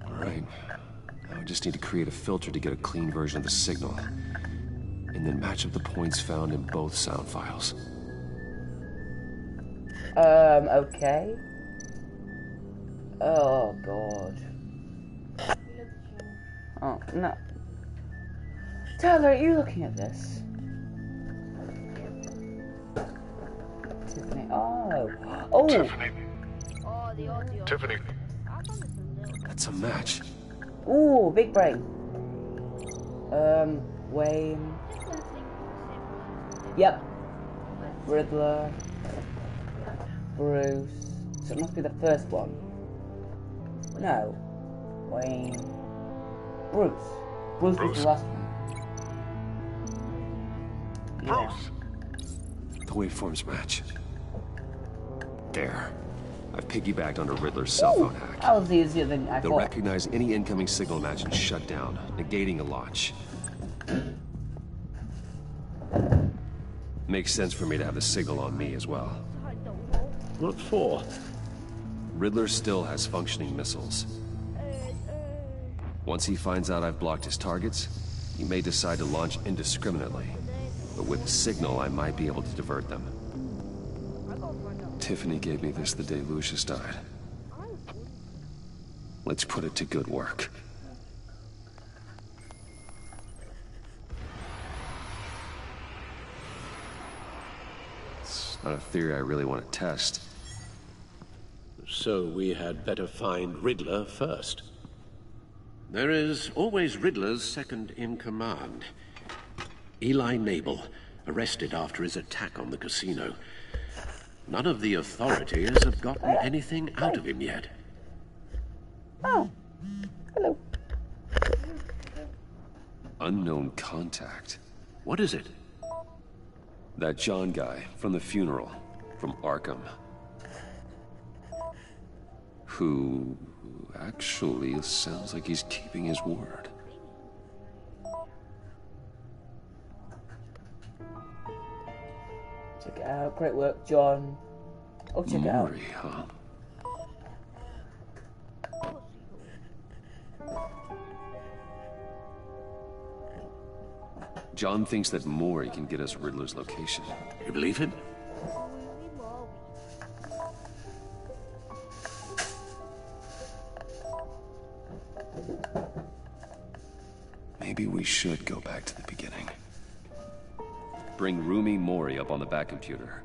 All right. Now I just need to create a filter to get a clean version of the signal. And then match up the points found in both sound files. Um, okay. Oh, God. Oh, no. Tyler, are you looking at this? Tiffany. Oh. Oh. Tiffany. Oh, the audio. Tiffany. That's a match. Ooh, big brain. Um, Wayne. Yep. Riddler. Bruce. So it must be the first one. No. Wayne. Bruce. Bruce, was the last one. Bruce. The waveforms match. There. I've piggybacked under Riddler's cell phone hack. That was easier than I They'll thought. recognize any incoming signal match and shut down, negating a launch. Makes sense for me to have the signal on me as well. What for? Riddler still has functioning missiles. Once he finds out I've blocked his targets, he may decide to launch indiscriminately. But with the signal, I might be able to divert them. Tiffany gave me this the day Lucius died. Let's put it to good work. It's not a theory I really want to test. So we had better find Riddler first. There is always Riddler's second in command. Eli Nabel, arrested after his attack on the casino. None of the authorities have gotten anything out of him yet. Oh. Hello. Unknown contact. What is it? That John guy from the funeral, from Arkham. Who actually sounds like he's keeping his word. It out. Great work, John. Oh, check it out. Huh? John thinks that Mori can get us Riddler's location. You believe him? Maybe we should go back to the beginning. Bring Rumi Mori up on the back computer.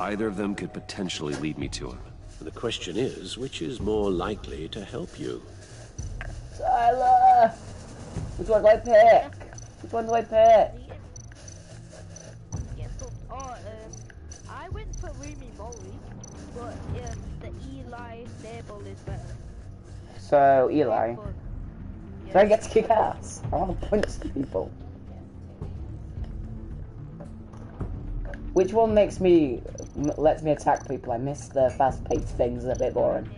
Either of them could potentially lead me to him. The question is, which is more likely to help you? Tyler! Which one do I pick? Which one do I pick? Yeah, so, I went for Rumi Mori, but um, the Eli Nabel is better. So, Eli. So I get to kick ass. I want to punch people. Which one makes me, m- lets me attack people? I miss the fast-paced things, a bit boring.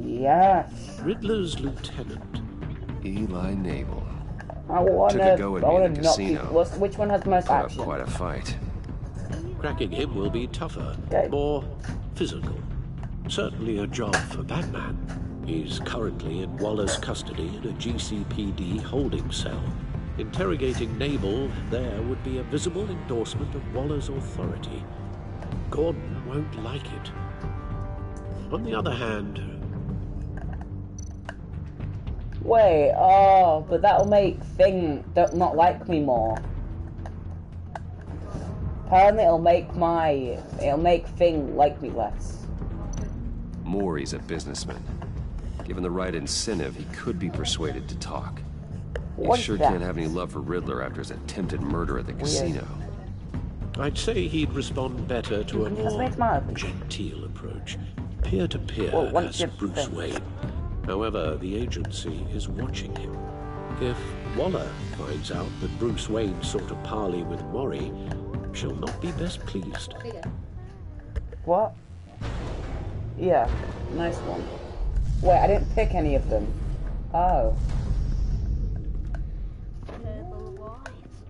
Yes. Riddler's lieutenant. Eli Nabel. I want Took to, a go at I me in want the to knock casino. people. What's- Which one has the most Put up action? quite a fight. Cracking him will be tougher, more physical. Certainly a job for Batman. He's currently in Waller's custody in a GCPD holding cell. Interrogating Nabel there would be a visible endorsement of Waller's authority. Gordon won't like it. On the other hand, Wait, oh, but that'll make Thing don't not like me more. Apparently, it'll make my it'll make Thing like me less. Mori's a businessman. Given the right incentive, he could be persuaded to talk. He What's sure that? can't have any love for Riddler after his attempted murder at the casino. I'd say he'd respond better to a That's more genteel approach. Peer to peer Well, as you- Bruce Wayne. However, the agency is watching him. If Waller finds out that Bruce Wayne sought a parley with Mori, she'll not be best pleased. What? Yeah, nice one. Wait, I didn't pick any of them. Oh.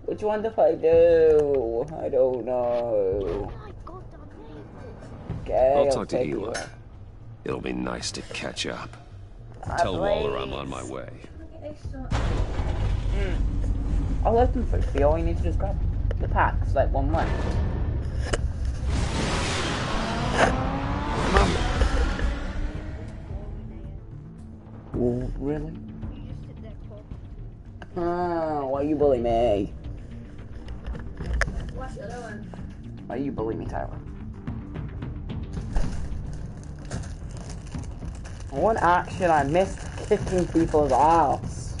Which one do I do? I don't know. Okay, I'll talk to Eli. you. It'll be nice to catch up. Tell Waller I'm on my way. Hmm. I'll open for free. All you need to do is grab the packs, like one left. Really? Oh, why you bully me? Why you bully me, Tyler? One action I missed kicking people's ass.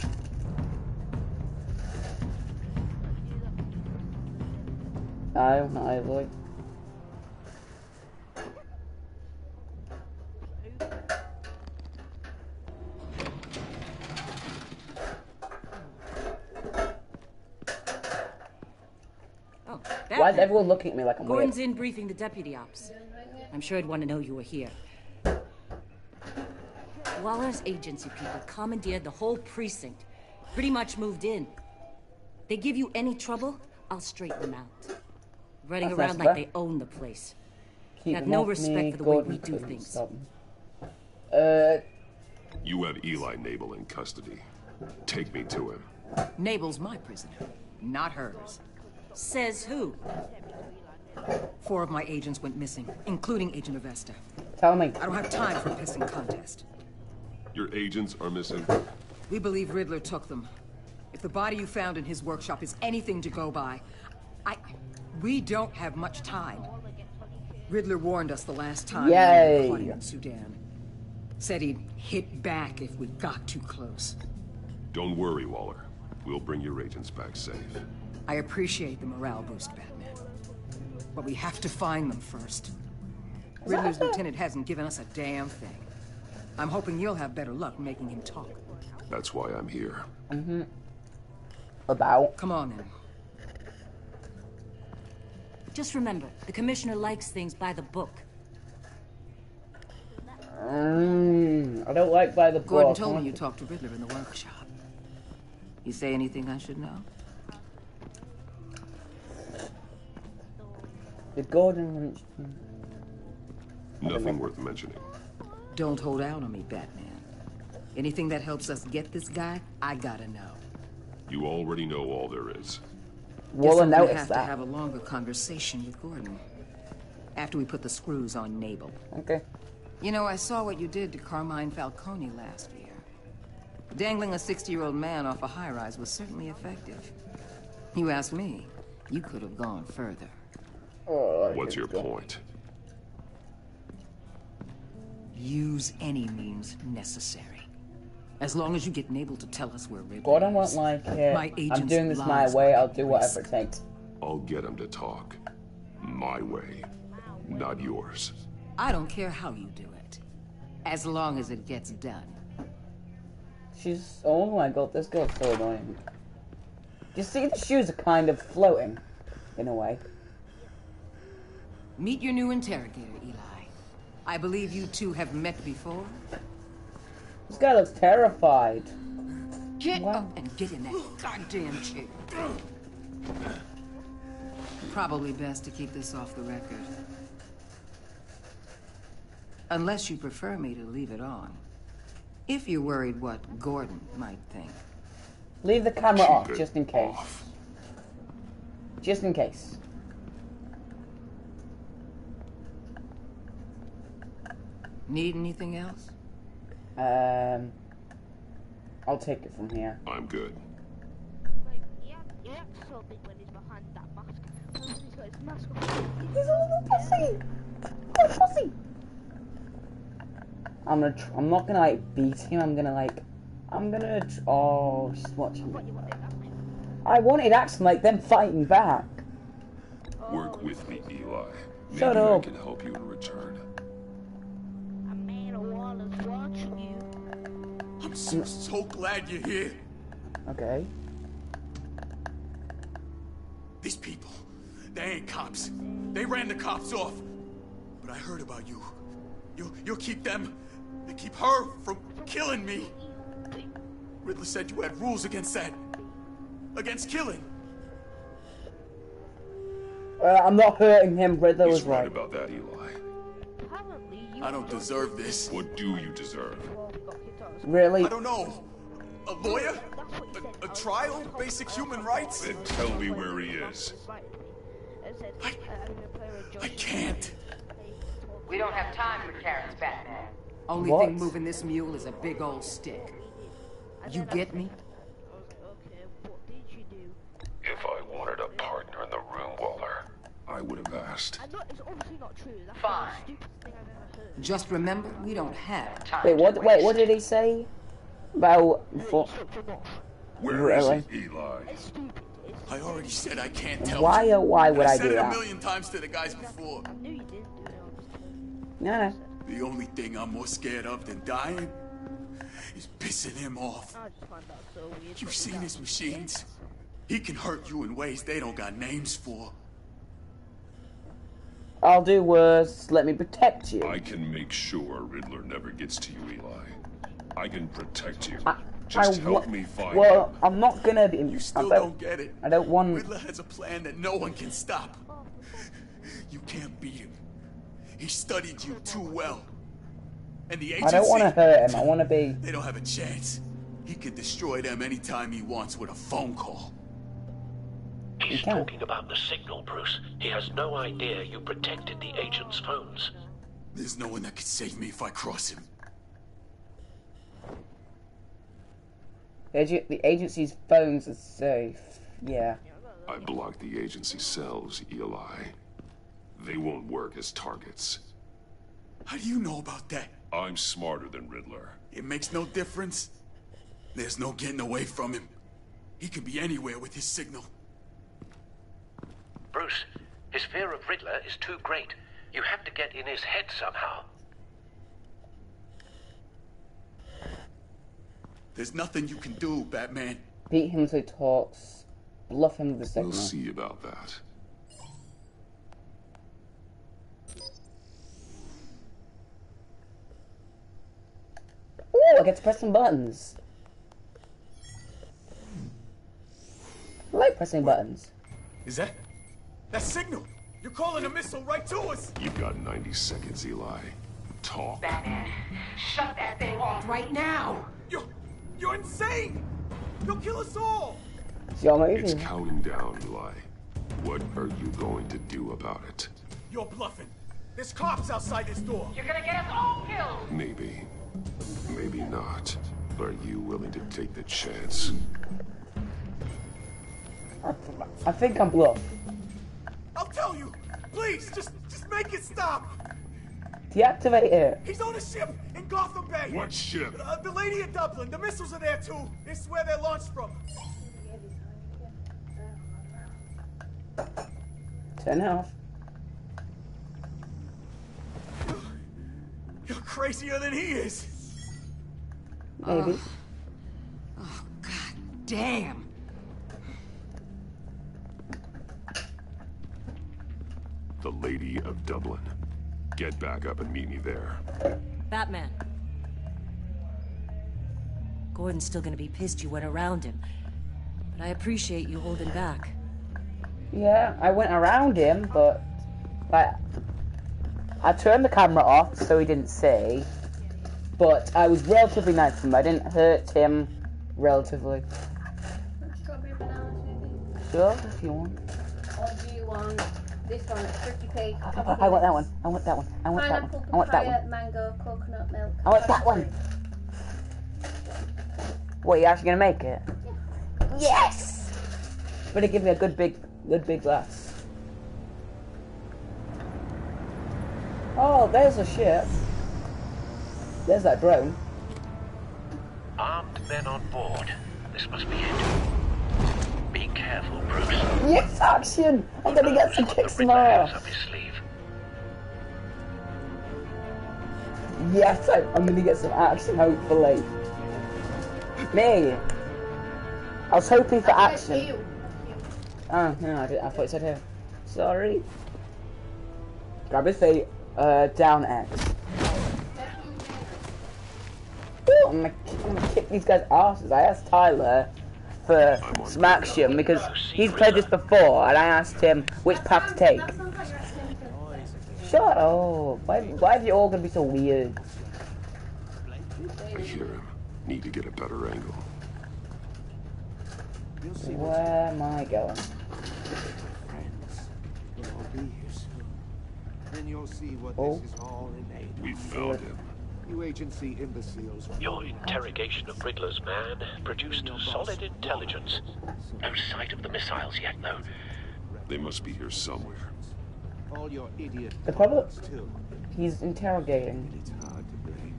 No, not overly. Oh, Why is everyone looking at me like I'm weird? Gordon's in briefing the deputy ops. I'm sure he'd want to know you were here. Waller's agency people commandeered the whole precinct. Pretty much moved in. They give you any trouble, I'll straighten them out. Running That's around nice, like they own the place. Keep Got them no respect for the way we do things. Uh, You have Eli Nabel in custody. Take me to him. Nabel's my prisoner, not hers. Says who? Four of my agents went missing, including Agent Avesta. Tell me. I don't have time for a pissing contest. Your agents are missing. We believe Riddler took them. If the body you found in his workshop is anything to go by, I... We don't have much time. Riddler warned us the last time we were in Sudan. Said he'd hit back if we got too close. Don't worry, Waller. We'll bring your agents back safe. I appreciate the morale boost, Batman. But we have to find them first. Riddler's lieutenant hasn't given us a damn thing. I'm hoping you'll have better luck making him talk. That's why I'm here. Mm-hmm. About. Come on, then. Just remember, the commissioner likes things by the book. Mm, I don't like by the Gordon book. told me you talked to Riddler in the workshop. You say anything I should know? Did Gordon mention? Nothing worth mentioning. Don't hold out on me, Batman. Anything that helps us get this guy, I gotta know. You already know all there is. Guess Waller I'm gonna noticed have that. to have a longer conversation with Gordon. After we put the screws on Nabel. Okay. You know, I saw what you did to Carmine Falcone last year. Dangling a 60-year-old man off a high-rise was certainly effective. You ask me, you could have gone further. Oh, What's your point? Use any means necessary. As long as you get Nabel to tell us where Riddler Gordon won't like it. My I'm doing this my way. I'll do whatever risk. it takes. I'll get him to talk. My way. Not yours. I don't care how you do it. As long as it gets done. She's. Oh my god, this girl's so annoying. You see, the shoes are kind of floating, in a way. Meet your new interrogator, Eli. I believe you two have met before. This guy looks terrified. Get up and get in that goddamn chair. Probably best to keep this off the record. Unless you prefer me to leave it on. If you're worried what Gordon might think. Leave the camera off, just in case. Just in case. Need anything else? Um, I'll take it from here. I'm good. Like, yeah, yeah, so big when he's behind that mask. He's got his mask on. He's a little pussy. Little pussy. I'm gonna. Tr- I'm not gonna like beat him. I'm gonna like. I'm gonna. Tr- oh, just watch him. I wanted action like them fighting back. Work with me, Eli. Maybe Shut I can help you in return. So, so glad you're here. Okay. These people, they ain't cops. They ran the cops off. But I heard about you. You, you'll keep them, they keep her from killing me. Riddler said you had rules against that. Against killing. Uh, I'm not hurting him. Riddler He's was right right. about that, Eli. I don't deserve this. What do you deserve? Really? I don't know. A lawyer? A, a trial? Basic human rights? Then tell me where he is. I can't. We don't have time for carrots, Batman. Only What? thing moving this mule is a big old stick. You get me? If I wanted a partner in the room, Waller, I would have asked. I know it's obviously not true. That's Fine. The stupidest thing I've ever heard. Just remember, we don't have time. Wait, what? Wait, what did he say? About before? Where Really? is Eli? I already said I can't tell Why you. or why would And I said do it a that? million times to the guys before. No, no. The only thing I'm more scared of than dying is pissing him off. I just find that so. You've seen his machines? He can hurt you in ways they don't got names for. I'll do worse. Let me protect you. I can make sure Riddler never gets to you, Eli. I can protect you. I Just wa- help me find Well, him. I'm not gonna be. You still I don't get it. I don't want. Riddler has a plan that no one can stop. You can't beat him. He studied you too well. And the agency... I don't want to hurt him. I want to be. They don't have a chance. He could destroy them anytime he wants with a phone call. He's talking about the signal, Bruce. He has no idea you protected the agent's phones. There's no one that could save me if I cross him. Ag- The agency's phones are safe. Yeah. I blocked the agency cells, Eli. They won't work as targets. How do you know about that? I'm smarter than Riddler. It makes no difference. There's no getting away from him. He can be anywhere with his signal. Bruce, his fear of Riddler is too great. You have to get in his head somehow. There's nothing you can do, Batman. Beat him so he talks. Bluff him with the signal. We'll see about that. Ooh, I get to press some buttons. I like pressing buttons. Is that... That signal! You're calling a missile right to us! You've got 90 seconds, Eli. Talk. Batman, shut that thing off right now! You're... You're insane! You'll kill us all! It's your counting down, Eli. What are you going to do about it? You're bluffing. There's cops outside this door. You're gonna get us all killed! Maybe. Maybe not. Are you willing to take the chance? I think I'm bluff. I'll tell you! Please, just just make it stop! Deactivate it. He's on a ship in Gotham Bay! What ship? Uh, the Lady of Dublin. The missiles are there too. This is where they're launched from. Turn it off. You're crazier than he is. Maybe. Oh, god damn! The Lady of Dublin. Get back up and meet me there. Batman. Gordon's still gonna be pissed you went around him. But I appreciate you holding back. Yeah, I went around him, but like I turned the camera off so he didn't see. But I was relatively nice to him. I didn't hurt him relatively. Strawberry bananas, maybe? Sure, if you want. Or do you want this one, 50p? I, I want that one. I want that one. I want that one. I want that one. mango, coconut milk. I want that one. What, you actually gonna make it? Yes! Better give me a good big, good big glass. Oh, there's a ship. There's that drone. Armed men on board. This must be it. Be careful, Bruce. Yes, action! I'm gonna get some kicks Riddler has tomorrow. up his sleeve. Yes, I, I'm gonna get some action, hopefully. Me! I was hoping for action. Oh, no, I, did, I thought it said here. Sorry. Grab his feet. Uh, down X. Woo, I'm gonna, I'm gonna kick these guys' asses. I asked Tyler for some action because he's played this before, and I asked him which path to take. Shut up. Why, why are you all gonna be so weird? I hear him. Need to get a better angle. Where am I going? We'll be here soon. Then you'll see what Oh. this is all in aid. We found him. You agency imbeciles. Your interrogation of Riddler's man produced solid intelligence. No sight of the missiles yet, though. They must be here somewhere. All your idiot The problem? too. He's interrogating.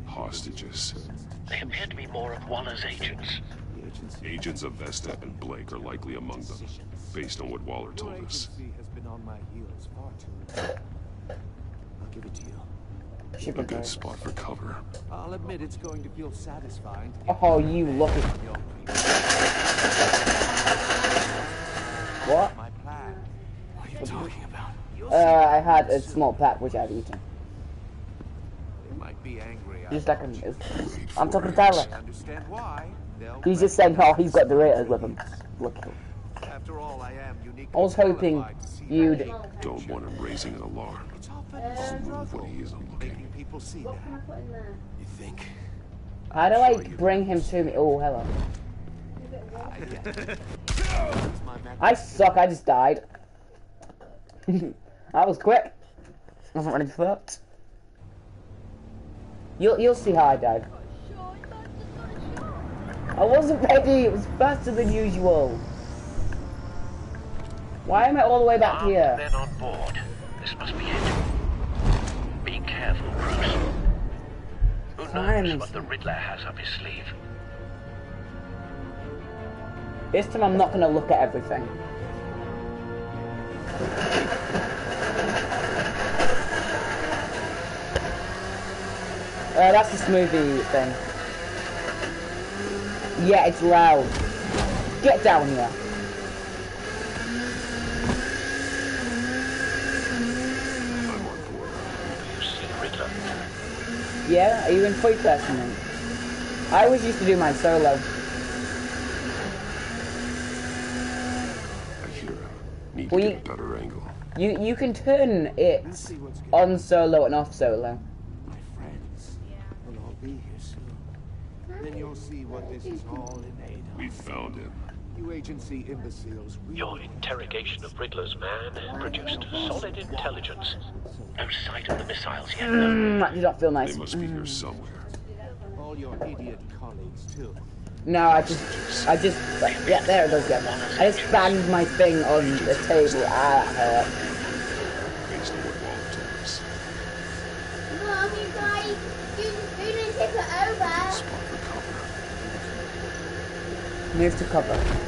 Hostages. They appear to be more of Waller's agents. Agents Avesta and Blake are likely among them, based on what Waller told us. agency has been on my heels far too long. I'll give it to you. A good spot for cover. I'll admit it's going to feel satisfying to get Oh, you lucky. What? my plan. What are you talking about? Uh, I had a small pack which I've eaten. They might be angry. Just like I'm, I'm talking to Tyler. I understand why. They'll He's just saying, oh, he's got Doritos with him. Look. After all, I am unique. I was hoping you'd. Don't want him raising an alarm. Looking. People see What I there? You think? How do I bring him to me? Oh, hello. I suck. I just died. that was quick. Wasn't ready for that. You'll you'll see how I died. I wasn't ready. It was faster than usual. Why am I all the way back here? men on board. This must be it. Be careful, Bruce. Who knows what the Riddler has up his sleeve? This time I'm not gonna look at everything. Uh, that's the smoothie thing. Yeah, it's loud. Get down here. You see the Riddler? Yeah, even you in free person? I always used to do my solo. I hear him. Need Well, to you- get a better angle. You you can turn it on solo and off solo. friends. We'll all be here soon. Then you'll see what this is all in aid of. We found him. You agency imbeciles. Your interrogation of Riddler's man produced solid intelligence. No sight of the missiles yet, though. Mm, that did not feel nice. They must be here Mm. somewhere. All your idiot colleagues too. No, I just, I just, yeah, there it goes again. I just banged my thing on the table. Ah, that hurt. Based on what Waller told us. Mom, you guys, you, you didn't tip it over. Move to cover.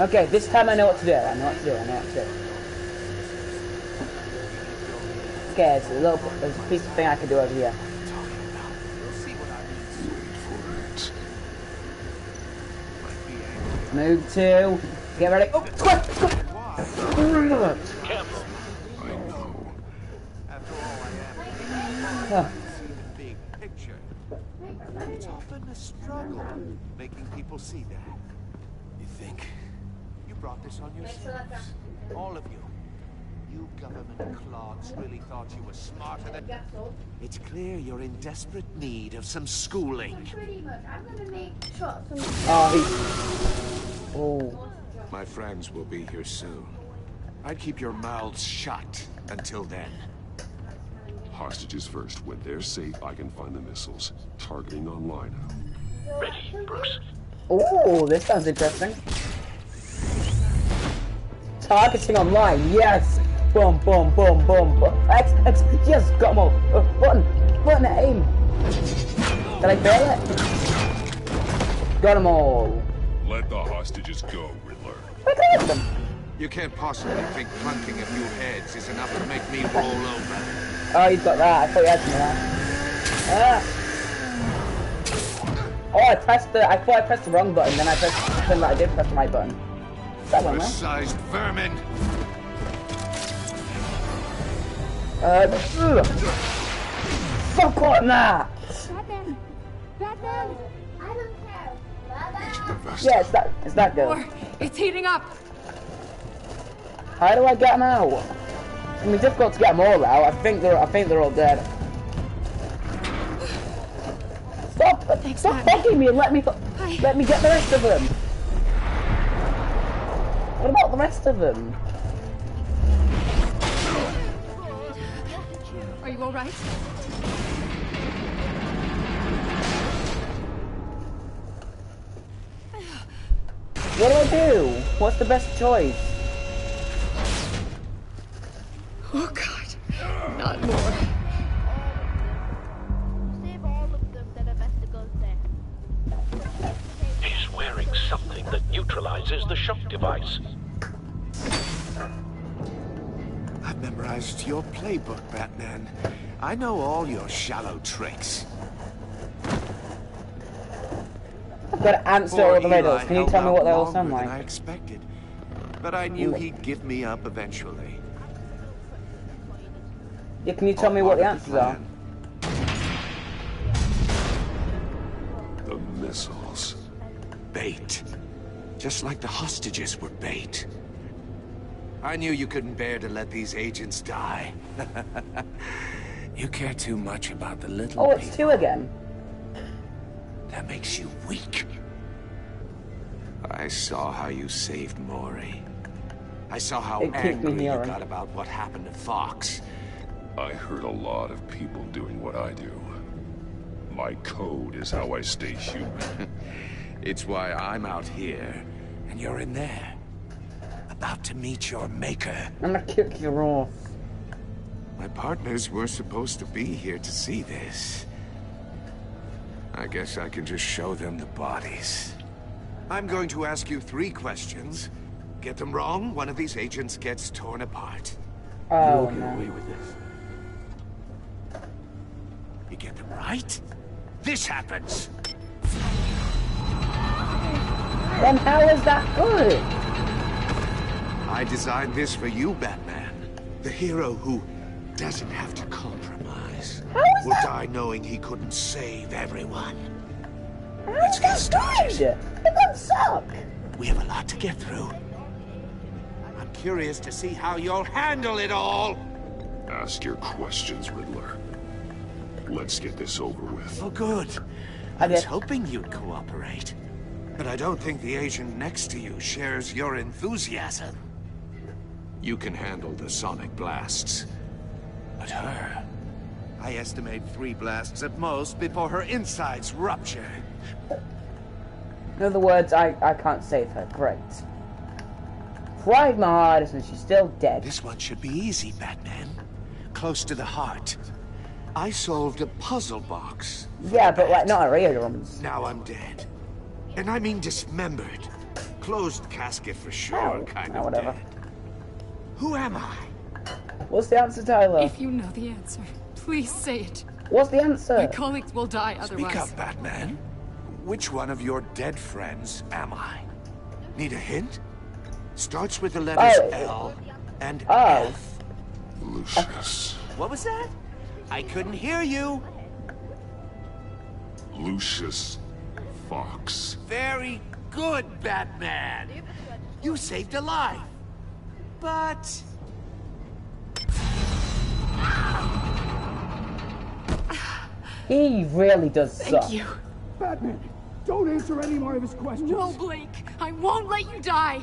Okay, this time I know what to do. I know what to do. I know what to do. Okay, there's a little, there's a piece of thing I can do over here. Move to. Get ready. Oh, squirt, squirt. Careful. It's a struggle making people see that. You think? You brought this on yourselves. All of you. You government clogs really thought you were smarter than... It's clear you're in desperate need of some schooling. Pretty much. I'm gonna make shots. Oh, he. Oh. My friends will be here soon. I'd keep your mouths shut until then. Hostages first. When they're safe, I can find the missiles. Targeting online. Ready, Bruce. Oh, this sounds interesting. Targeting online, yes! Boom, boom, boom, boom, boom. X, X, yes, got them all. Uh, button, button, aim. Can I fail it? Got them all. Let the hostages go, Riddler. Where can I hit them? You can't possibly think plunking a few heads is enough to make me roll over. Oh, you've got that. I thought you had some of that. Ah. Oh, I pressed the. I thought I pressed the wrong button. Then I pressed. Then I did press the right button. That one, man. Sized vermin. Uh, ugh. fuck on that. Batman! Batman! I don't care. Yeah, it's that. It's that girl. It's heating up. How do I get them out? It's gonna be difficult to get them all out. I think they're. I think they're all dead. Stop! stop bugging me and let me. Let me get the rest of them. What about the rest of them? Are you all right? What do I do? What's the best choice? Oh God, not more. Wearing something that neutralizes the shock device. I've memorized your playbook, Batman. I know all your shallow tricks. I've got to answer Poor all the riddles. Can you tell me what they all longer sound like? I expected. But I knew he'd give me up eventually. Yeah, can you tell me what the answers are? Bait. Just like the hostages were bait. I knew you couldn't bear to let these agents die. you care too much about the little Oh, it's two again. That makes you weak. I saw how you saved Mori. I saw how It angry you got about what happened to Fox. I heard a lot of people doing what I do. My code is how I stay human. It's why I'm out here, and you're in there. About to meet your maker. I'm gonna kick your off. My partners were supposed to be here to see this. I guess I can just show them the bodies. I'm going to ask you three questions. Get them wrong, one of these agents gets torn apart. Oh, You'll get no. away with this. You get them right, this happens. Then how is that good? I designed this for you, Batman. The hero who doesn't have to compromise. How is will that? die knowing he couldn't save everyone. Let's get started. It doesn't suck. We have a lot to get through. I'm curious to see how you'll handle it all. Ask your questions, Riddler. Let's get this over with. Oh, good. I was hoping you'd cooperate. But I don't think the agent next to you shares your enthusiasm. You can handle the sonic blasts. But her... I estimate three blasts at most before her insides rupture. In other words, I, I can't save her. Great. Tried my hardest and she's still dead. This one should be easy, Batman. Close to the heart. I solved a puzzle box. Yeah, but like not real one. Now I'm dead. And I mean dismembered. Closed casket for sure, Oh, kind of whatever. dead. Who am I? What's the answer, Tyler? If you know the answer, please say it. What's the answer? My colleagues will die otherwise. Speak up, Batman. Which one of your dead friends am I? Need a hint? Starts with the letters Oh. L and Oh. F. Lucius. What was that? I couldn't hear you. Lucius Fox. Very good, Batman. You saved a life. But... He really does Thank suck. you. Batman, don't answer any more of his questions. No, Blake. I won't let you die.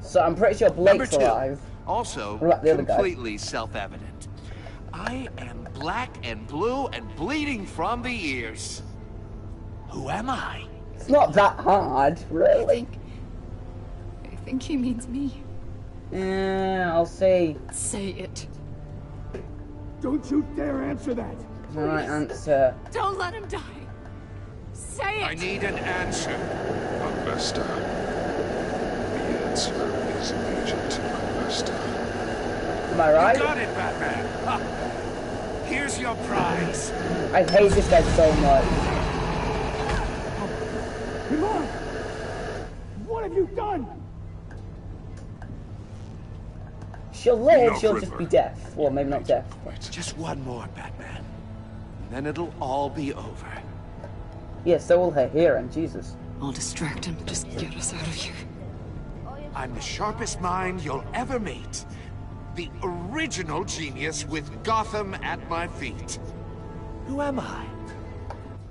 So I'm pretty sure Number Blake's two. alive. Also, What the completely self-evident. I am black and blue and bleeding from the ears. Who am I? It's not that hard, really. I think he means me. Yeah, I'll see. Say it. Don't you dare answer that. My answer. Don't let him die. Say it! I need an answer. Avesta. The answer is Agent Avesta. Am I right? You got it, Batman. Ha. Here's your prize. I hate this guy so much. Iman! What have you done? She'll live, Enough, she'll just be deaf. Well, maybe not deaf. Just one more, Batman. And then it'll all be over. Yeah, so will her hearing, Jesus. I'll distract him. Just get us out of here. I'm the sharpest mind you'll ever meet. The original genius with Gotham at my feet. Who am I?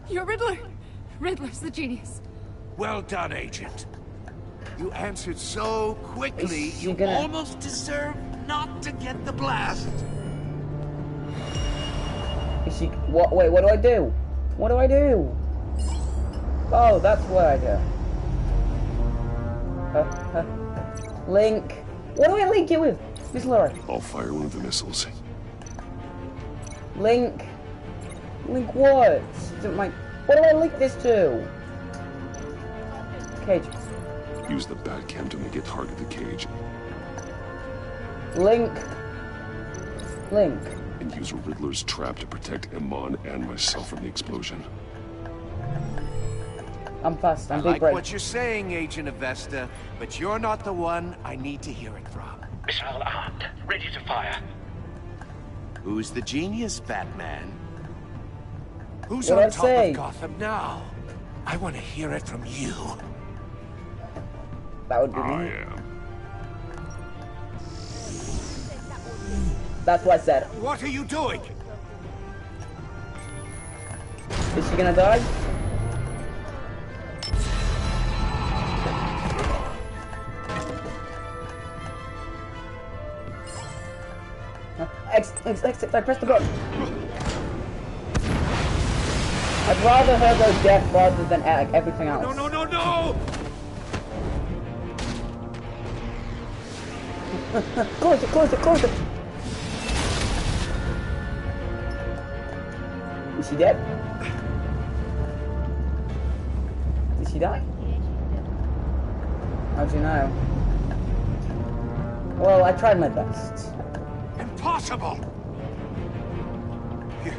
You're Riddler! Riddler's the genius. Well done, Agent. You answered so quickly, you gonna- almost deserve not to get the blast. Is she... What? Wait, what do I do? What do I do? Oh, that's what I do. Uh, uh, link. What do I link it with? Miss Laura. I'll fire one of the missiles. Link. Link what? Is it my... What do I link this to? Cage. Use the Batcam to make it target the cage, Link. Link. and use Riddler's trap to protect Iman and myself from the explosion. I'm fast. I'm I big like brain. what you're saying, Agent Avesta, but you're not the one I need to hear it from. Missile armed, ready to fire. Who's the genius, Batman? Who's What'd on I top say? of Gotham now? I want to hear it from you. That would be I me. am. That's what I said. What are you doing? Is she gonna die? X, X, X, X, I pressed the button. I'd rather her go deaf rather than uh, everything else. No, no, no, no! close it, close it, close it! Is she dead? Did she die? How'd you know? Well, I tried my best. Impossible! You,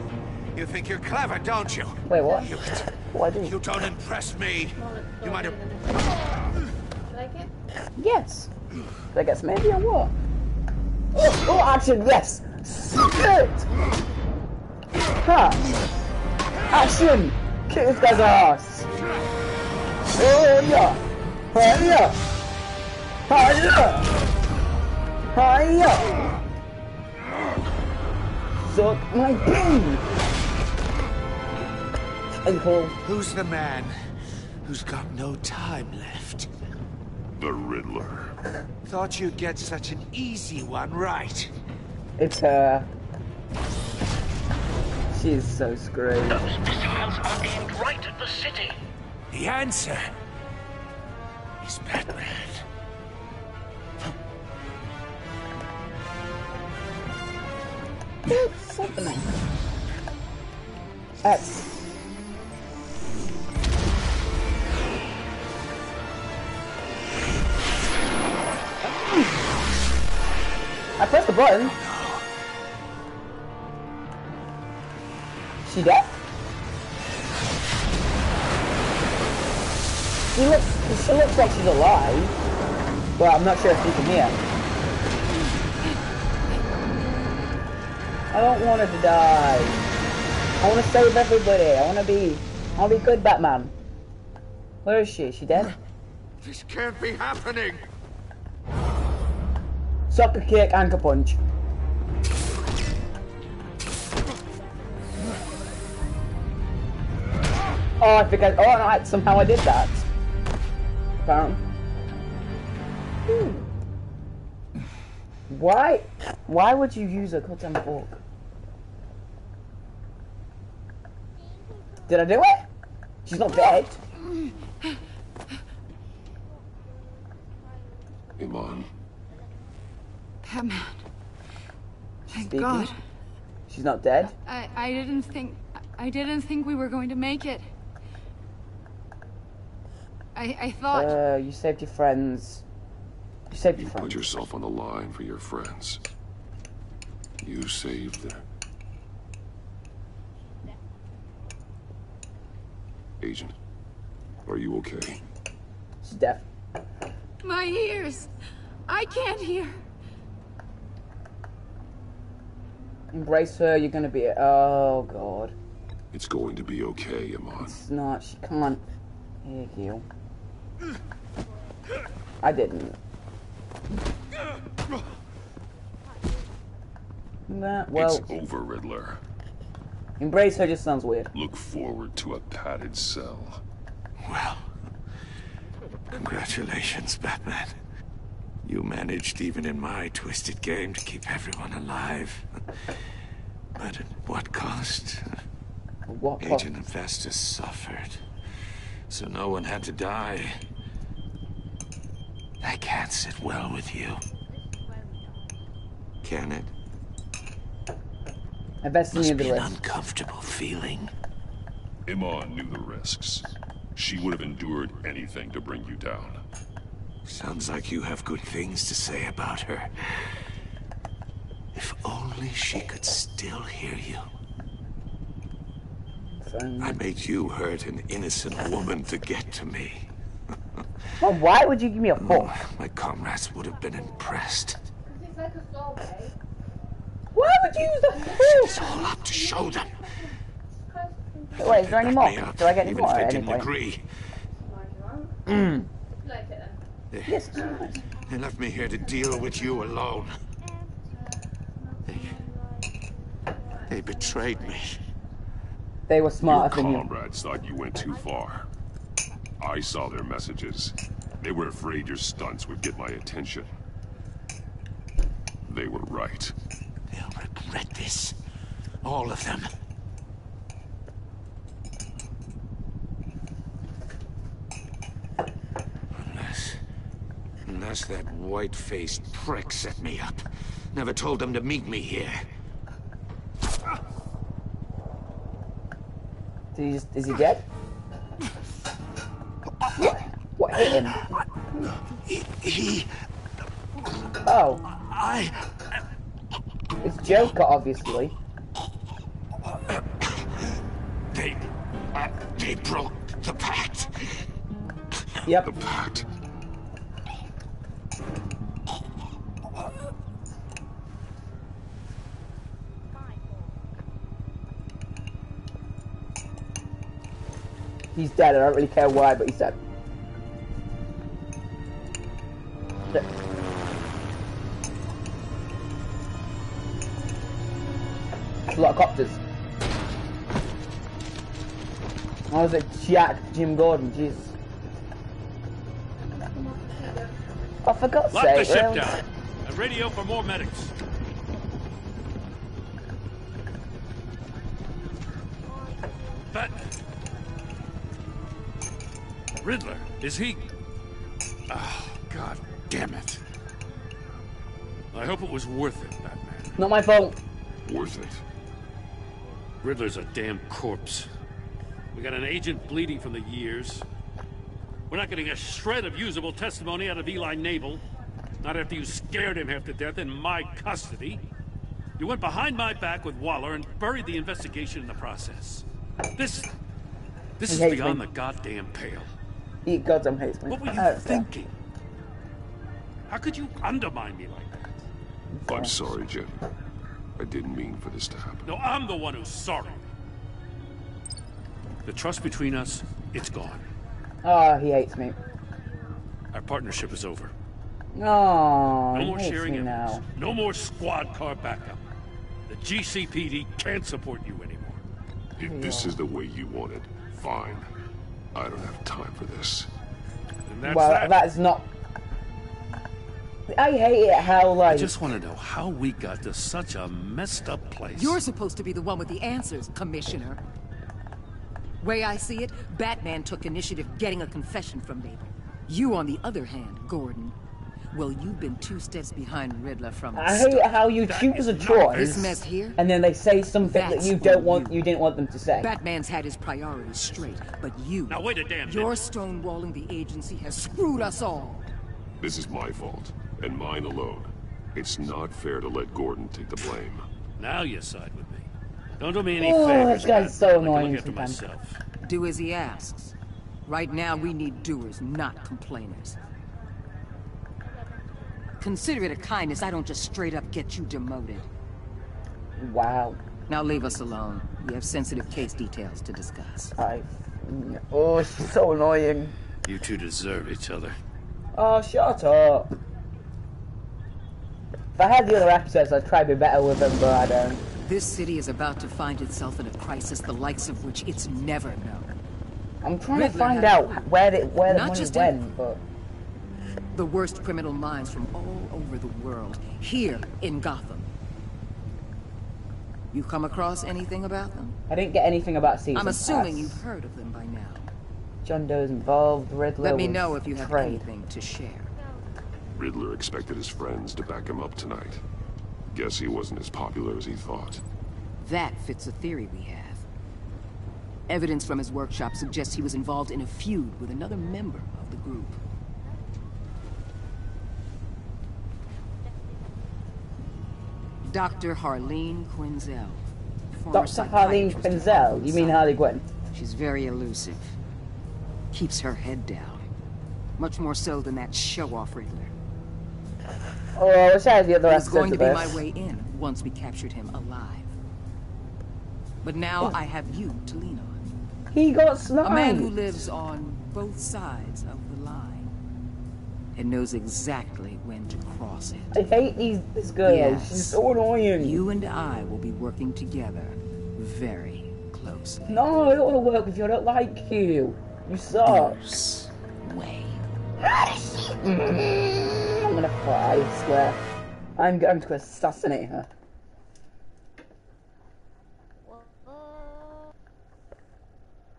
you think you're clever, don't you? Wait, what? You, What do you You don't impress me. You might have. Like it? Yes. Did I get some maybe or what? Oh, oh, action, yes! Spit! Ha! Action! Kick this guy's ass! Oh, yeah! Hiya! Hiya! Hiya! Suck my pee! Ankle. Who's the man who's got no time left? The Riddler. Thought you'd get such an easy one right. It's her. She's so screwed. Those missiles are aimed right at the city. The answer is Batman. Happening? X. I pressed the button. She dead? She looks, she looks like she's alive. Well, I'm not sure if you can hear. I don't want her to die. I want to save everybody. I want to be, I want to be good Batman. Where is she? Is she dead? This can't be happening. Sucker kick, anchor punch. Oh, I think I. Oh, no, I, somehow I did that. Apparently. Hmm. Why? Why would you use a cut and fork? Did I do it? She's not dead. Iman. Batman. Thank Speaking. God. She's not dead. I, I didn't think I didn't think we were going to make it. I, I thought... Uh, you saved your friends. You saved your You friends. put yourself on the line for your friends. You saved their... Agent, are you okay? She's deaf. My ears! I can't hear. Embrace her, you're gonna be. Oh, God. It's going to be okay, Iman. It's not. She can't hear you. I didn't. Nah, well, It's over, Riddler. Embrace her just sounds weird. Look forward to a padded cell. Well, congratulations, Batman. You managed, even in my twisted game, to keep everyone alive. But at what cost? What cost? Agent Avesta suffered. So no one had to die. That can't sit well with you. Can it? I bet Must you be the an uncomfortable feeling. Iman knew the risks. She would have endured anything to bring you down. Sounds like you have good things to say about her. If only she could still hear you. I made you hurt an innocent woman to get to me. Well, why would you give me a mm, four? My comrades would have been impressed. It's like a strawberry. Why would you use the It's all up to show them. Wait, is there any more? Do I get any even more if they didn't agree. Mm. Like it then. They, Yes, they left me here to deal with you alone. They, they betrayed me. They were Your smarter than you. comrades thought you went too far. I saw their messages. They were afraid your stunts would get my attention. They were right. They'll regret this. All of them. Unless... Unless that white-faced prick set me up. Never told them to meet me here. Did he just, is he dead? What? What hit him? He... he Oh. I... It's Joker, obviously. They... Uh, they broke the pact. Yep. The pact. He's dead. I don't really care why, but he's dead. A lot of copters. Oh, was it Jack Jim Gordon? Jesus. I forgot. Lock the sake, ship really? down. And radio for more medics. But... Riddler, is he... Oh, God damn it. I hope it was worth it, Batman. Not my fault. Worth it. Riddler's a damn corpse. We got an agent bleeding from the years. We're not getting a shred of usable testimony out of Eli Nabel. Not after you scared him half to death in my custody. You went behind my back with Waller and buried the investigation in the process. This... This He is beyond me. the goddamn pale. He goddamn hates me. What were you don't care. thinking? How could you undermine me like that? I'm sorry, Jim. I didn't mean for this to happen. No, I'm the one who's sorry. The trust between us, it's gone. Oh, he hates me. Our partnership is over. Oh, No more hates sharing me now. No more squad car backup. The GCPD can't support you anymore. If this is the way you want it, fine. I don't have time for this. And that's well, that. that is not. I hate it how I just want to know how we got to such a messed up place. You're supposed to be the one with the answers, Commissioner. Way I see it, Batman took initiative getting a confession from Nabel. You, on the other hand, Gordon, Well, you've been two steps behind Riddler from the I hate start. how you choose a choice. This mess here? And then they say something that you don't want, you didn't want them to say. Batman's had his priorities straight, but you. Now wait a damn minute. Your stonewalling the agency has screwed us all. This is my fault, and mine alone. It's not fair to let Gordon take the blame. Now you side with me. Don't do me any Oh, favors. this guy's so annoying Look after myself. Do as he asks. Right now, we need doers, not complainers. Consider it a kindness I don't just straight up get you demoted. Wow. Now leave us alone. We have sensitive case details to discuss. I. Oh, she's so annoying. You two deserve each other. Oh, shut up. If I had the other episodes, I'd try to be better with them, but I don't. This city is about to find itself in a crisis the likes of which it's never known. I'm trying Riddler to find out where the, where the Not money just went, but The worst criminal minds from all over the world, here in Gotham. You come across anything about them? I didn't get anything about season I'm assuming pass. you've heard of them by now. John Doe's involved, Riddler Let me know if you have betrayed. anything to share. Riddler expected his friends to back him up tonight. Guess he wasn't as popular as he thought. That fits a theory we have. Evidence from his workshop suggests he was involved in a feud with another member of the group. Dr. Harleen Quinzel. Dr. Harleen psychiatrist Quinzel? You mean Harley Quinn? She's very elusive. Keeps her head down. Much more so than that show-off Riddler. Oh, I wish I had the other It was going to be this. my way in once we captured him alive. But now I have you to lean on. He got sniped. A man who lives on both sides of the line and knows exactly when to cross it. I hate these this girl. Yes. She's so annoying. You and I will be working together very closely. No, it won't work if you. Don't like you. You suck. Way. Mm, Mm-hmm. I'm gonna cry, I swear. I'm going to assassinate her.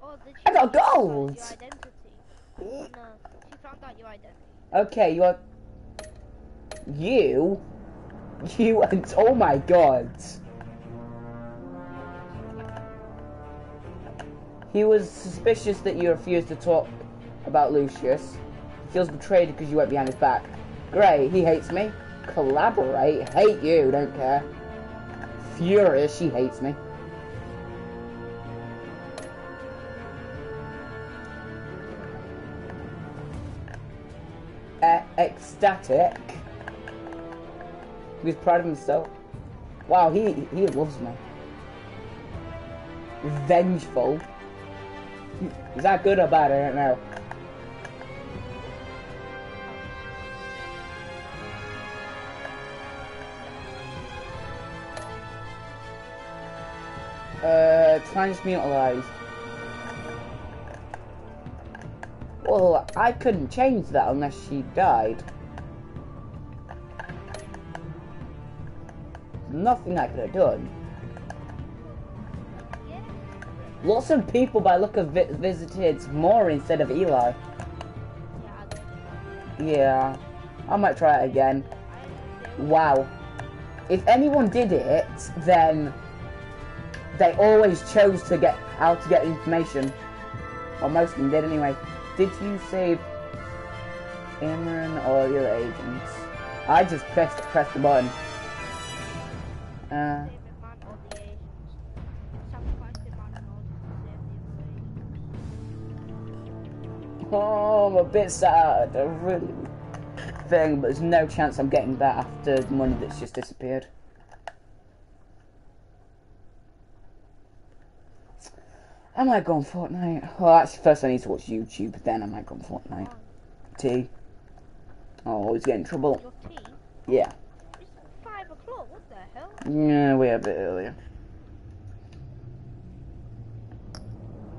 Oh, I got gold! No, she found out your identity. Okay, you're. You? You and. Oh my god. He was suspicious that you refused to talk about Lucius. Feels betrayed because you went behind his back. Great, he hates me. Collaborate? Hate you, don't care. Furious, she hates me. E- ecstatic. He was proud of himself. Wow, he he loves me. Vengeful. Is that good or bad? I don't know. Uh, transmutalize. Well, I couldn't change that unless she died. Nothing I could have done. Lots of people by look of vi visited Mori instead of Eli. Yeah, I might try it again. Wow. If anyone did it, then they always chose to get how to get information. Well, most of them did anyway. Did you save Iman or your agents? I just pressed pressed the button. Uh, oh, I'm a bit sad. I really thing, but there's no chance I'm getting that after the money that's just disappeared. I might go on Fortnite. Well, actually, first I need to watch YouTube, then I might go on Fortnite. T. Oh, always get in trouble. Yeah. Five o'clock. What the hell? Yeah, we have it earlier.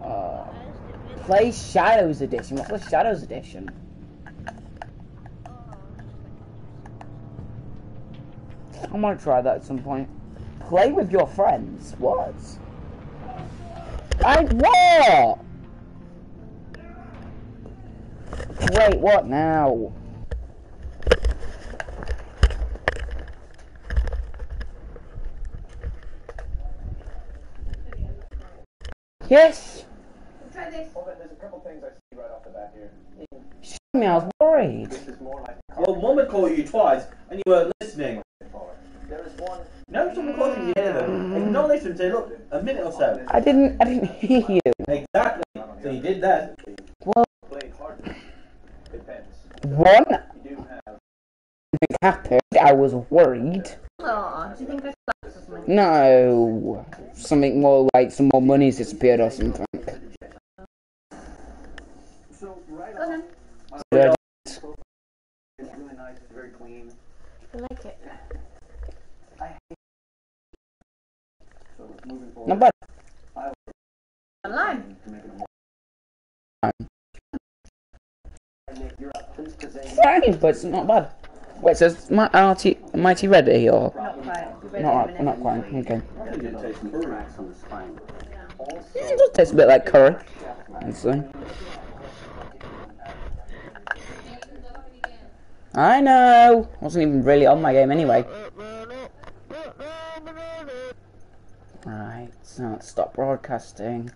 Uh, play Shadows Edition. What's the Shadows Edition? I might try that at some point. Play with your friends. What? I what? Wait, what now? Yes. Try this. There's a couple things I see right off the bat here. Show me, I was worried. This is more like well, Mom had called you twice, and you weren't listening. There is one. No, someone called you, you hear them. Acknowledge them, say, look, a minute or so. I didn't. I didn't hear you. Exactly. So you did that. Well, Depends. one You do happened. I was worried. Oh, do you think I or something? No, something more like some more money's disappeared or something. So, right Go on. Good. It's really nice. It's very clean. I like it. So moving forward. Not bad. Online. Fine, but it's not bad. Wait, so is my Mighty, Mighty Ready or Not quite. Not? Not quite. Okay. I did taste some cracks on the spine. It does taste a bit like curry. Honestly. I know. Wasn't even really on my game anyway. Right, so let's stop broadcasting.